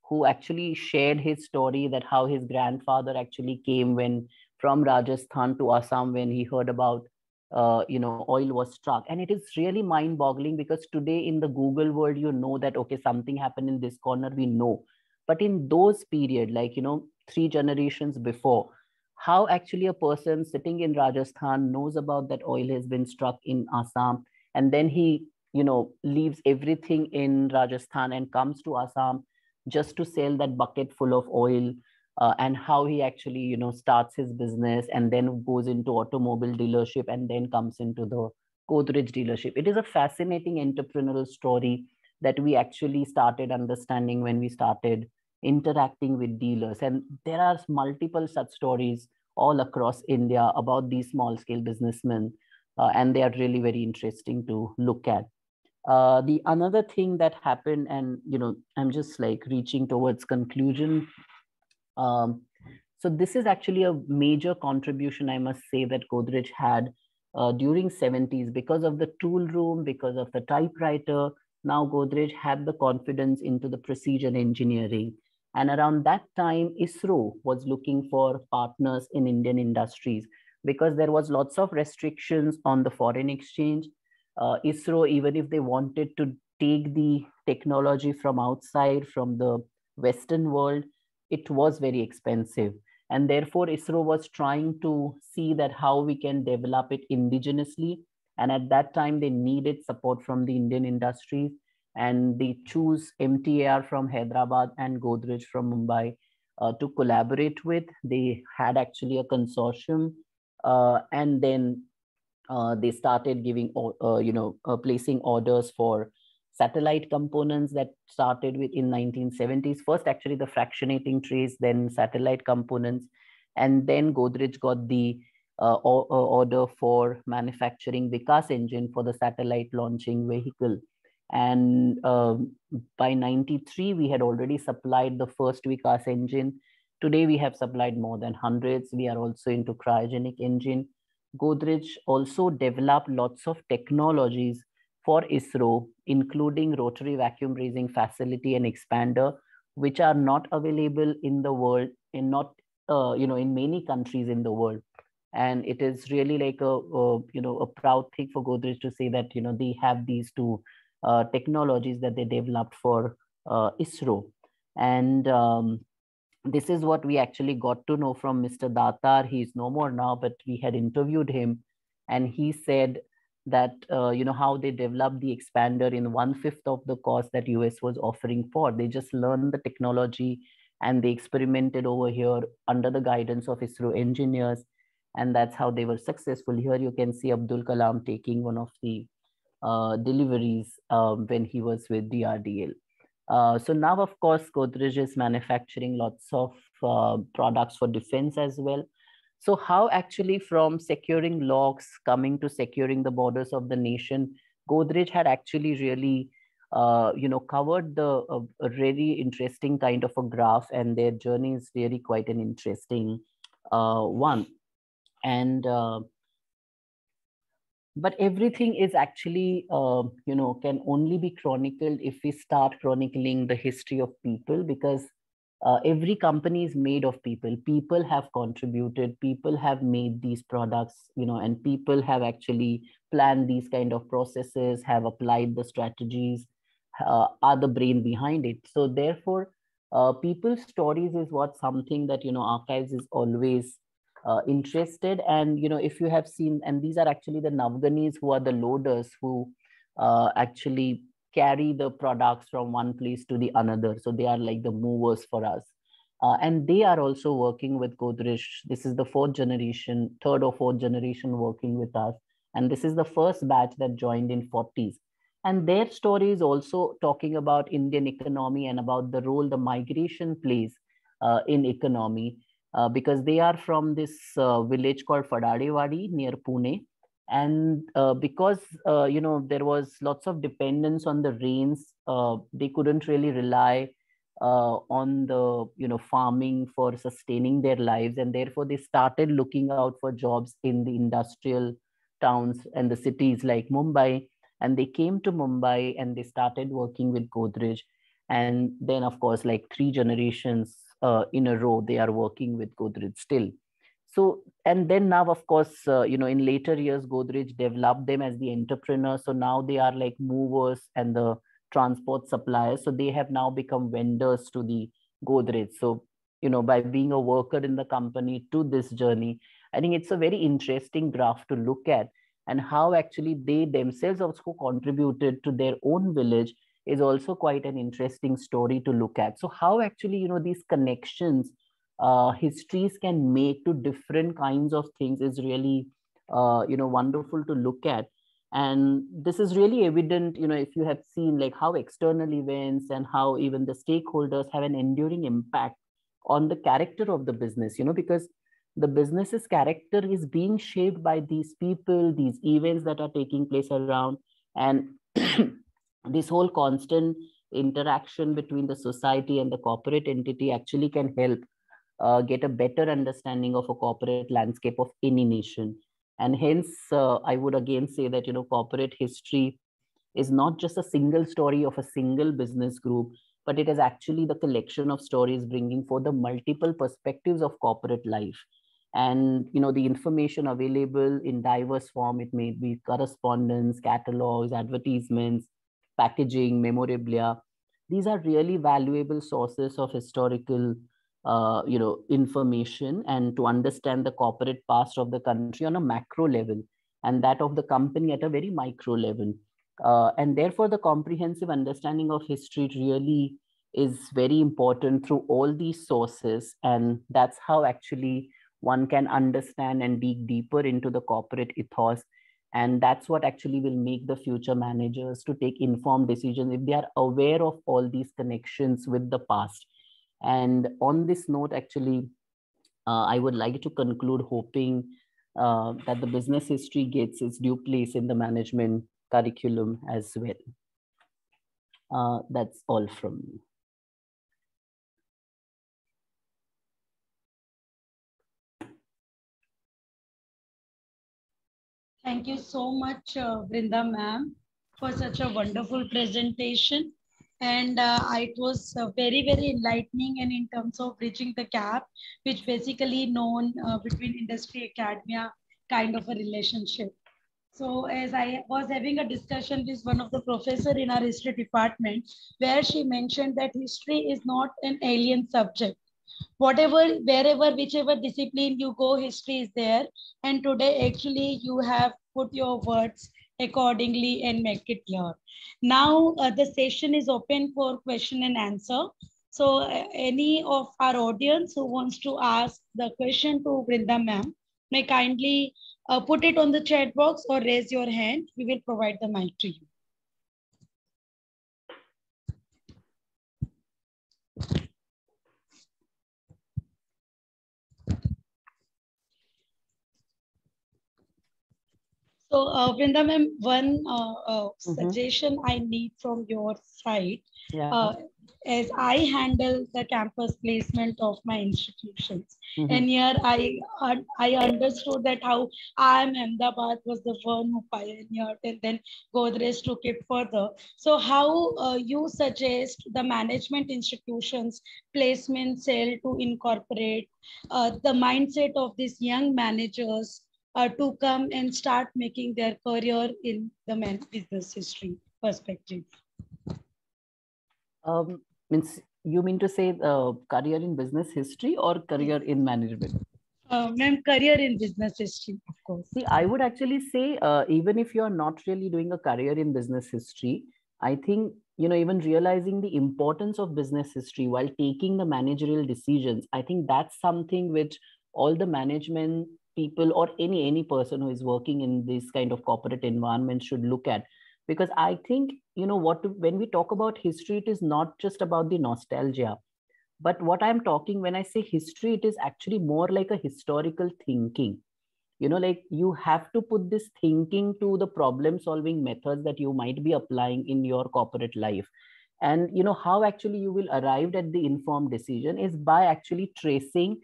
S4: who actually shared his story that how his grandfather actually came when from Rajasthan to Assam when he heard about uh, you know oil was struck. And it is really mind boggling because today in the google world you know that okay something happened in this corner we know. But in those period like you know three generations before how actually a person sitting in rajasthan knows about that oil has been struck in assam and then he you know leaves everything in rajasthan and comes to assam just to sell that bucket full of oil uh, and how he actually you know starts his business and then goes into automobile dealership and then comes into the Godrej dealership. It is a fascinating entrepreneurial story that we actually started understanding when we started interacting with dealers. And there are multiple such stories all across India about these small scale businessmen. Uh, and they are really very interesting to look at. Uh, the another thing that happened, and you know, I'm just like reaching towards conclusion. Um, so this is actually a major contribution, I must say, that Godrej had uh, during 70s because of the tool room, because of the typewriter. Now Godrej had the confidence into the precision engineering. And around that time, ISRO was looking for partners in Indian industries because there was lots of restrictions on the foreign exchange uh, ISRO, even if they wanted to take the technology from outside, from the Western world, it was very expensive. And therefore, ISRO was trying to see that how we can develop it indigenously. And at that time, they needed support from the Indian industries. And they choose MTAR from Hyderabad and Godrej from Mumbai uh, to collaborate with. They had actually a consortium. Uh, and then uh, they started giving, uh, you know, uh, placing orders for satellite components that started with in 1970s. First, actually, the fractionating trays, then satellite components, and then Godrej got the uh, order for manufacturing Vikas engine for the satellite launching vehicle. And um, by 93, we had already supplied the first Vikas engine. Today, we have supplied more than hundreds. We are also into cryogenic engine. Godrej also developed lots of technologies for ISRO, including rotary vacuum raising facility and expander, which are not available in the world, in not uh, you know in many countries in the world. And it is really like a, a you know a proud thing for Godrej to say that you know they have these two uh, technologies that they developed for uh, ISRO. And um, this is what we actually got to know from Mr. Datar. He's no more now, but we had interviewed him and he said that, uh, you know, how they developed the expander in one fifth of the cost that US was offering for. They just learned the technology and they experimented over here under the guidance of ISRO engineers. And that's how they were successful. Here you can see Abdul Kalam taking one of the uh, deliveries um, when he was with DRDL. Uh, so now, of course, Godrej is manufacturing lots of uh, products for defense as well. So how actually from securing locks coming to securing the borders of the nation, Godrej had actually really, uh, you know, covered the a really interesting kind of a graph and their journey is really quite an interesting uh, one. And uh, but everything is actually uh, you know can only be chronicled if we start chronicling the history of people because uh, every company is made of people. People have contributed people have made these products you know and people have actually planned these kind of processes have applied the strategies uh, are the brain behind it. So therefore uh, people's stories is what something that you know archives is always uh, interested. And, you know, if you have seen, and these are actually the Navganis who are the loaders who uh, actually carry the products from one place to the another. So they are like the movers for us. Uh, and they are also working with Godrej. This is the fourth generation, third or fourth generation working with us. And this is the first batch that joined in 40s. And their story is also talking about Indian economy and about the role the migration plays uh, in economy uh, because they are from this uh, village called Fadadewadi near Pune. And uh, because, uh, you know, there was lots of dependence on the rains, uh, they couldn't really rely on the, you know, farming for sustaining their lives. And therefore they started looking out for jobs in the industrial towns and the cities like Mumbai. And they came to Mumbai and they started working with Godrej. And then, of course, like three generations uh, in a row they are working with godrej still. So and then now of course uh, you know in later years godrej developed them as the entrepreneurs so now they are like movers and the transport suppliers. So they have now become vendors to the godrej. So you know by being a worker in the company to this journey i think it's a very interesting graph to look at and how actually they themselves also contributed to their own village is also quite an interesting story to look at. So how actually, you know, these connections, uh, histories can make to different kinds of things is really, uh, you know, wonderful to look at. And this is really evident, you know, if you have seen like how external events and how even the stakeholders have an enduring impact on the character of the business, you know, because the business's character is being shaped by these people, these events that are taking place around. And this whole constant interaction between the society and the corporate entity actually can help uh, get a better understanding of a corporate landscape of any nation. And hence uh, i would again say that you know corporate history is not just a single story of a single business group but it is actually the collection of stories bringing forth the multiple perspectives of corporate life. And you know the information available in diverse form it may be correspondence catalogs advertisements packaging, memorabilia. These are really valuable sources of historical uh, you know, information and to understand the corporate past of the country on a macro level and that of the company at a very micro level. Uh, and therefore, the comprehensive understanding of history really is very important through all these sources. And that's how actually one can understand and dig deeper into the corporate ethos and that's what actually will make the future managers to take informed decisions if they are aware of all these connections with the past. And on this note actually uh, i would like to conclude hoping uh, that the business history gets its due place in the management curriculum as well. Uh, that's all from me
S2: Thank you so much, uh, Vrunda ma'am, for such a wonderful presentation. And uh, it was uh, very, very enlightening and in terms of bridging the gap, which basically known uh, between industry academia kind of a relationship. So as I was having a discussion with one of the professor in our history department, where she mentioned that history is not an alien subject. Whatever, wherever, whichever discipline you go, history is there. And today, actually, you have put your words accordingly and make it clear. Now, uh, the session is open for question and answer. So uh, any of our audience who wants to ask the question to Vrunda ma'am, may kindly uh, put it on the chat box or raise your hand. We will provide the mic to you. So, uh, Vrunda ma'am, one uh, uh, mm -hmm. suggestion I need from your side. Yeah. Uh, as I handle the campus placement of my institutions. Mm-hmm. And here I I understood that how I IIM Ahmedabad was the one who pioneered and then Godrej took it further. So how uh, you suggest the management institutions placement cell to incorporate uh, the mindset of these young managers uh, to come and start making their career in the business history perspective?
S4: Um, means you mean to say uh, career in business history or career in management?
S2: Uh, ma'am, career in business history, of course.
S4: See, I would actually say, uh, even if you're not really doing a career in business history, I think, you know, even realizing the importance of business history while taking the managerial decisions, I think that's something which all the management people or any any person who is working in this kind of corporate environment should look at. Because i think you know what when we talk about history it is not just about the nostalgia. But what i'm talking when i say history it is actually more like a historical thinking. You know like you have to put this thinking to the problem solving methods that you might be applying in your corporate life. And you know how actually you will arrive at the informed decision is by actually tracing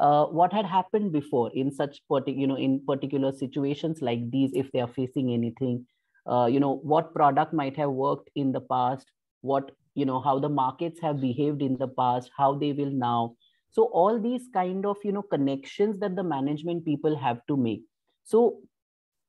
S4: uh, what had happened before in such particular you know in particular situations like these if they are facing anything uh, you know what product might have worked in the past what you know how the markets have behaved in the past how they will now. So all these kind of you know connections that the management people have to make. So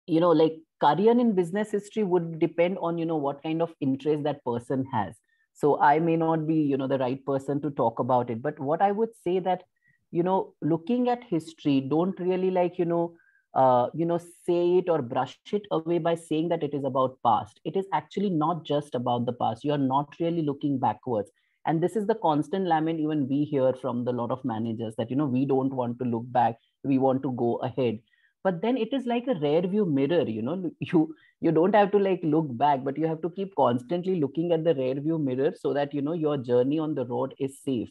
S4: you know like career in business history would depend on you know what kind of interest that person has. So i may not be you know the right person to talk about it. But what i would say that you know looking at history don't really like you know uh, you know say it or brush it away by saying that it is about past. It is actually not just about the past. You are not really looking backwards. And this is the constant lament even we hear from the lot of managers that you know we don't want to look back. We want to go ahead. But then it is like a rear view mirror you know. You you don't have to like look back but you have to keep constantly looking at the rear view mirror so that you know your journey on the road is safe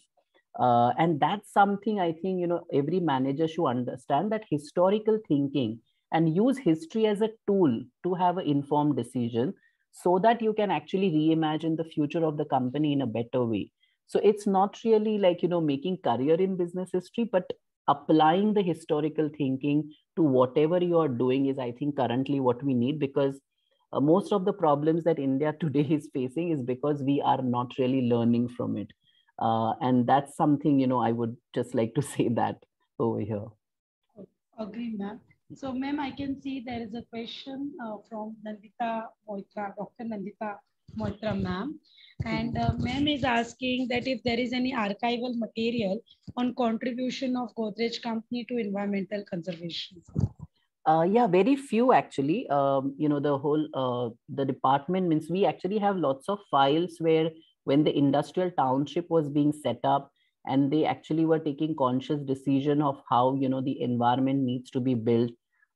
S4: uh, and that's something i think you know every manager should understand that historical thinking and use history as a tool to have an informed decision so that you can actually reimagine the future of the company in a better way. So it's not really like you know making career in business history but applying the historical thinking to whatever you are doing is i think currently what we need because uh, most of the problems that india today is facing is because we are not really learning from it uh, and that's something, you know, I would just like to say that over here.
S2: Agree, ma'am. So, ma'am, I can see there is a question uh, from Nandita Moitra, Dr. Nandita Moitra, ma'am. And uh, ma'am is asking that if there is any archival material on contribution of Godrej company to environmental conservation.
S4: Uh, yeah, very few actually. Um, you know, the whole, uh, the department means we actually have lots of files where when the industrial township was being set up and they actually were taking conscious decision of how you know the environment needs to be built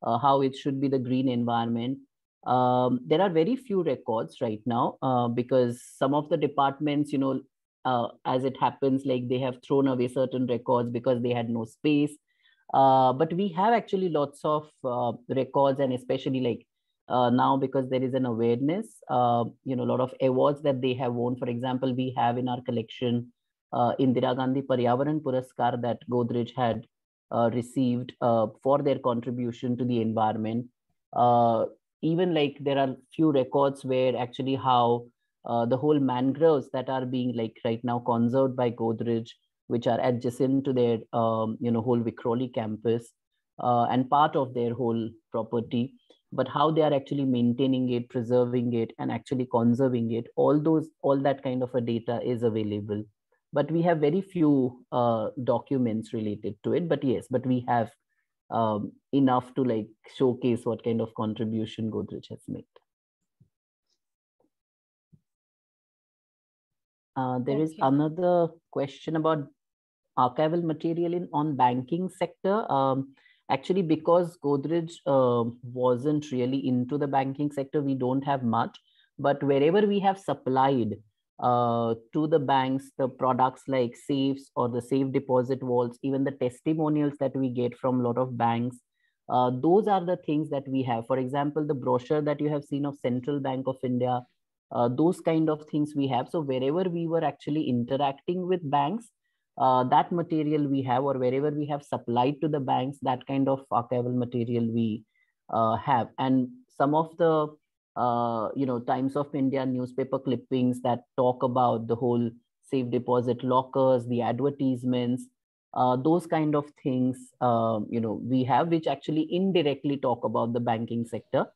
S4: uh, how it should be the green environment. Um, there are very few records right now uh, because some of the departments you know uh, as it happens like they have thrown away certain records because they had no space. Uh, but we have actually lots of uh, records and especially like uh, now because there is an awareness uh, you know a lot of awards that they have won. For example we have in our collection uh, indira gandhi paryavaran puraskar that godrej had uh, received uh, for their contribution to the environment. Uh, even like there are few records where actually how the whole mangroves that are being like right now conserved by godrej which are adjacent to their um, you know whole Vikhroli campus and part of their whole property but how they are actually maintaining it preserving it and actually conserving it all those all that kind of a data is available. But we have very few uh, documents related to it but yes but we have um, enough to like showcase what kind of contribution godrej has made. Uh, there okay. is another question about archival material in on banking sector. Um, actually because godrej uh, wasn't really into the banking sector we don't have much. But wherever we have supplied uh, to the banks the products like safes or the safe deposit vaults even the testimonials that we get from a lot of banks uh, those are the things that we have. For example the brochure that you have seen of central bank of india uh, those kind of things we have. So wherever we were actually interacting with banks uh, that material we have or wherever we have supplied to the banks that kind of archival material we uh, have. And some of the uh, you know times of india newspaper clippings that talk about the whole safe deposit lockers the advertisements uh, those kind of things um, you know we have which actually indirectly talk about the banking sector.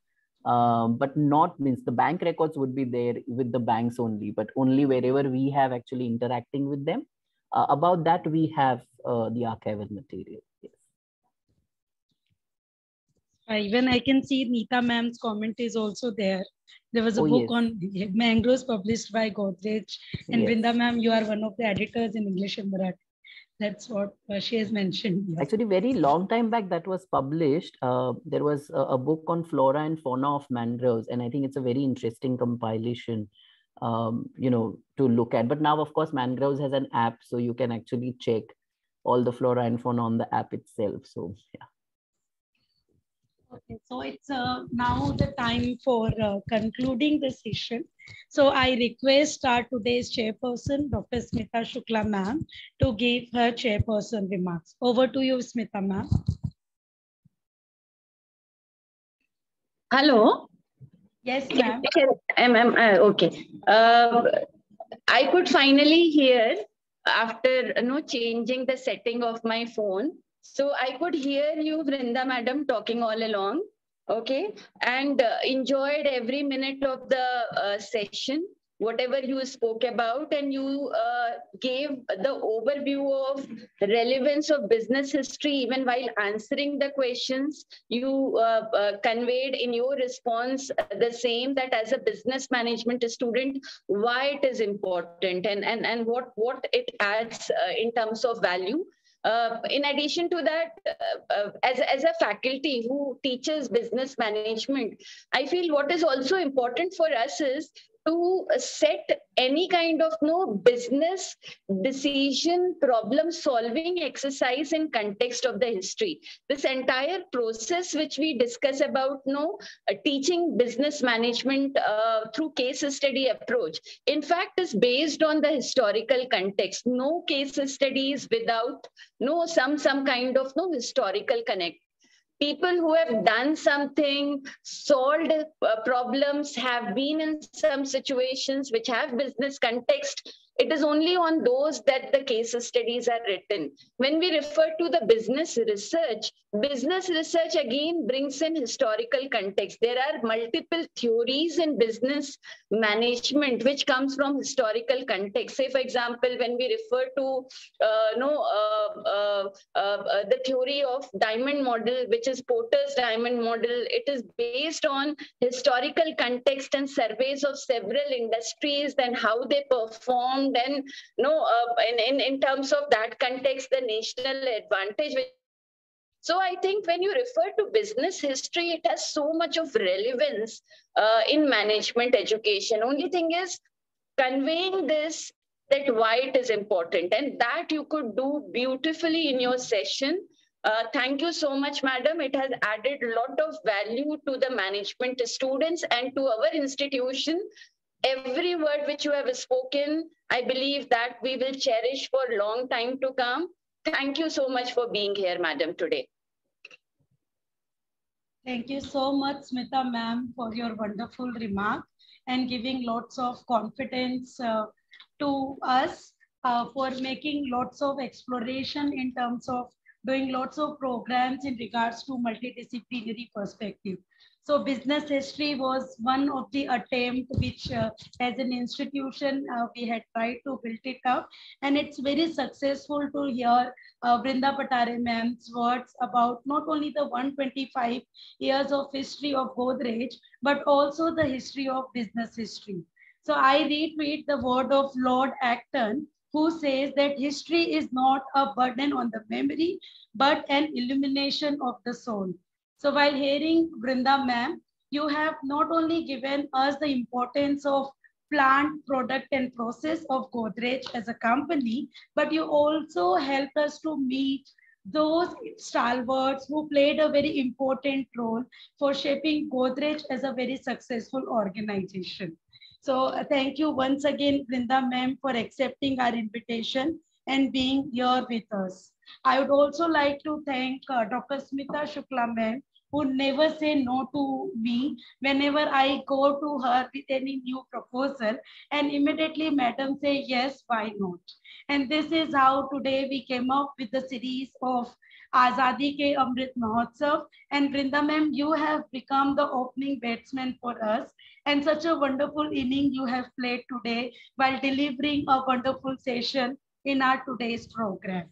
S4: Um, but not means the bank records would be there with the banks only but only wherever we have actually interacting with them uh, about that, we have uh, the archival material. Yes.
S2: Uh, even I can see Nita ma'am's comment is also there. There was a oh, book yes. on mangroves published by Godrej. And yes. Vrunda ma'am, you are one of the editors in English and Marathi. That's what uh, she has mentioned.
S4: Here. Actually, very long time back that was published. Uh, there was a, a, book on flora and fauna of mangroves. And I think it's a very interesting compilation um, you know to look at but now of course mangroves has an app so you can actually check all the flora and fauna on the app itself so yeah
S2: Okay, so it's uh, now the time for uh, concluding the session. So I request our today's chairperson, Dr. Smita Shukla ma'am, to give her chairperson remarks. Over to you, Smita ma'am.
S3: Hello.
S2: Yes, ma'am.
S3: I'm, uh, okay. Uh, I could finally hear after you know, changing the setting of my phone. So I could hear you, Vrunda madam, talking all along. Okay. And uh, enjoyed every minute of the uh, session whatever you spoke about and you uh, gave the overview of relevance of business history even while answering the questions you uh, uh, conveyed in your response the same that as a business management student why it is important and and, and what what it adds uh, in terms of value. Uh, in addition to that, uh, uh, as, as a faculty who teaches business management, I feel what is also important for us is to set any kind of no business decision problem solving exercise in context of the history. This entire process which we discuss about no uh, teaching business management uh, through case study approach in fact is based on the historical context. No case studies without no some some kind of no historical connect people who have done something, solved uh, problems, have been in some situations which have business context, it is only on those that the case studies are written. When we refer to the business research, business research again brings in historical context. There are multiple theories in business management which comes from historical context. Say, for example, when we refer to uh, no, uh, uh, uh, uh the theory of diamond model, which is Porter's diamond model, it is based on historical context and surveys of several industries and how they perform then no uh, in, in in terms of that context the national advantage so I think when you refer to business history, it has so much of relevance uh, in management education. Only thing is conveying this that why it is important and that you could do beautifully in your session. Uh, thank you so much, madam. It has added a lot of value to the management students and to our institution every word which you have spoken, I believe that we will cherish for a long time to come. Thank you so much for being here, madam, today.
S2: Thank you so much, Smita ma'am, for your wonderful remark and giving lots of confidence uh, to us uh, for making lots of exploration in terms of doing lots of programs in regards to multidisciplinary perspective. So business history was one of the attempt which uh, as an institution uh, we had tried to build it up and it's very successful to hear uh, Vrunda Pathare ma'am's words about not only the 125 years of history of Godrej but also the history of business history. So I retweet the word of Lord Acton who says that history is not a burden on the memory, but an illumination of the soul. So while hearing Vrunda ma'am, you have not only given us the importance of plant, product, and process of Godrej as a company, but you also helped us to meet those stalwarts who played a very important role for shaping Godrej as a very successful organization. So uh, thank you once again, Vrunda ma'am, for accepting our invitation and being here with us. I would also like to thank uh, Dr. Smita Shukla ma'am who never say no to me whenever I go to her with any new proposal and immediately madam say yes, why not? And this is how today we came up with the series of Azadi Ke Amrit Mahotsav. And Vrunda ma'am, you have become the opening batsman for us. And such a wonderful inning you have played today while delivering a wonderful session in our today's program.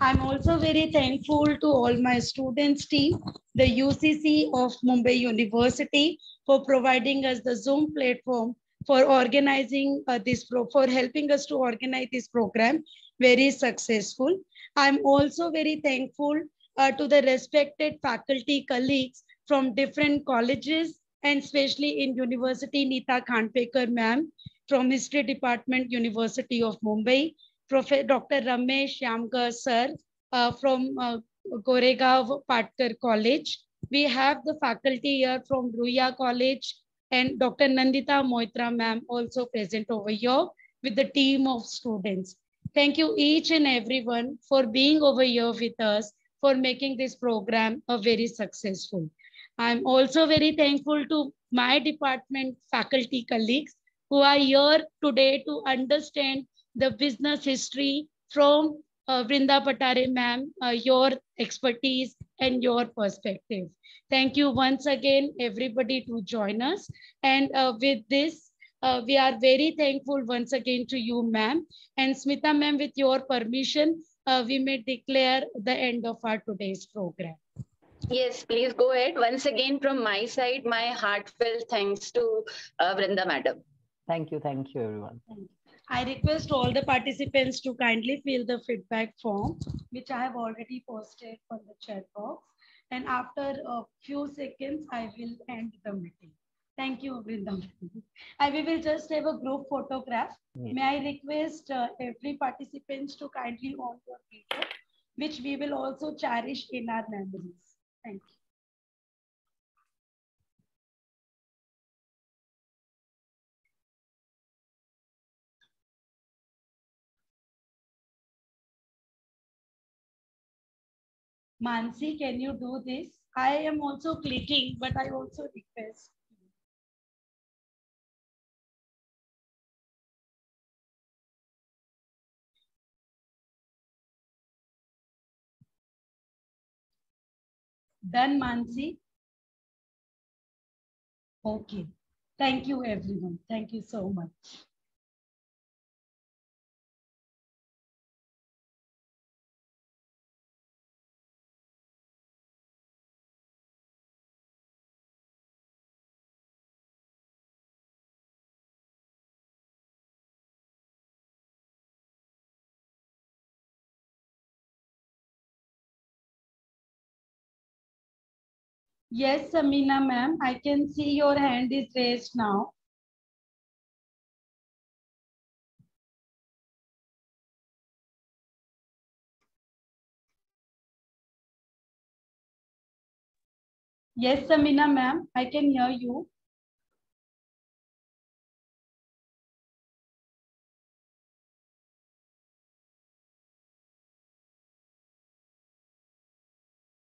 S2: I'm also very thankful to all my students team, the UCC of Mumbai University for providing us the Zoom platform for organizing uh, this, pro for helping us to organize this program very successful. I'm also very thankful uh, to the respected faculty colleagues from different colleges and especially in University, Nita Khanpekar ma'am from History Department, University of Mumbai, Prof. Dr. Ramesh Yamkar sir uh, from uh, Goregaon Patkar College. We have the faculty here from Ruia College and Dr. Nandita Moitra ma'am also present over here with the team of students. Thank you each and everyone for being over here with us for making this program a very successful. I'm also very thankful to my department faculty colleagues who are here today to understand the business history from uh, Vrunda Pathare ma'am, uh, your expertise and your perspective. Thank you once again, everybody to join us. And uh, with this, uh, we are very thankful once again to you, ma'am. And Smita ma'am, with your permission, uh, we may declare the end of our today's program.
S7: Yes, please go ahead. Once again, from my side, my heartfelt thanks to uh, Vrunda madam.
S4: Thank you. Thank you, everyone.
S2: Thank you. I request all the participants to kindly fill the feedback form, which I have already posted on the chat box. And after a few seconds, I will end the meeting. Thank you, Vrunda. And we will just have a group photograph. May I request uh, every participants to kindly on your video, which we will also cherish in our memories. Thank you. Mansi, can you do this? I am also clicking, but I also request. Done, Mansi? Okay. Thank you, everyone. Thank you so much. Yes, Samina ma'am, I can see your hand is raised now. Yes, Samina ma'am, I can hear you.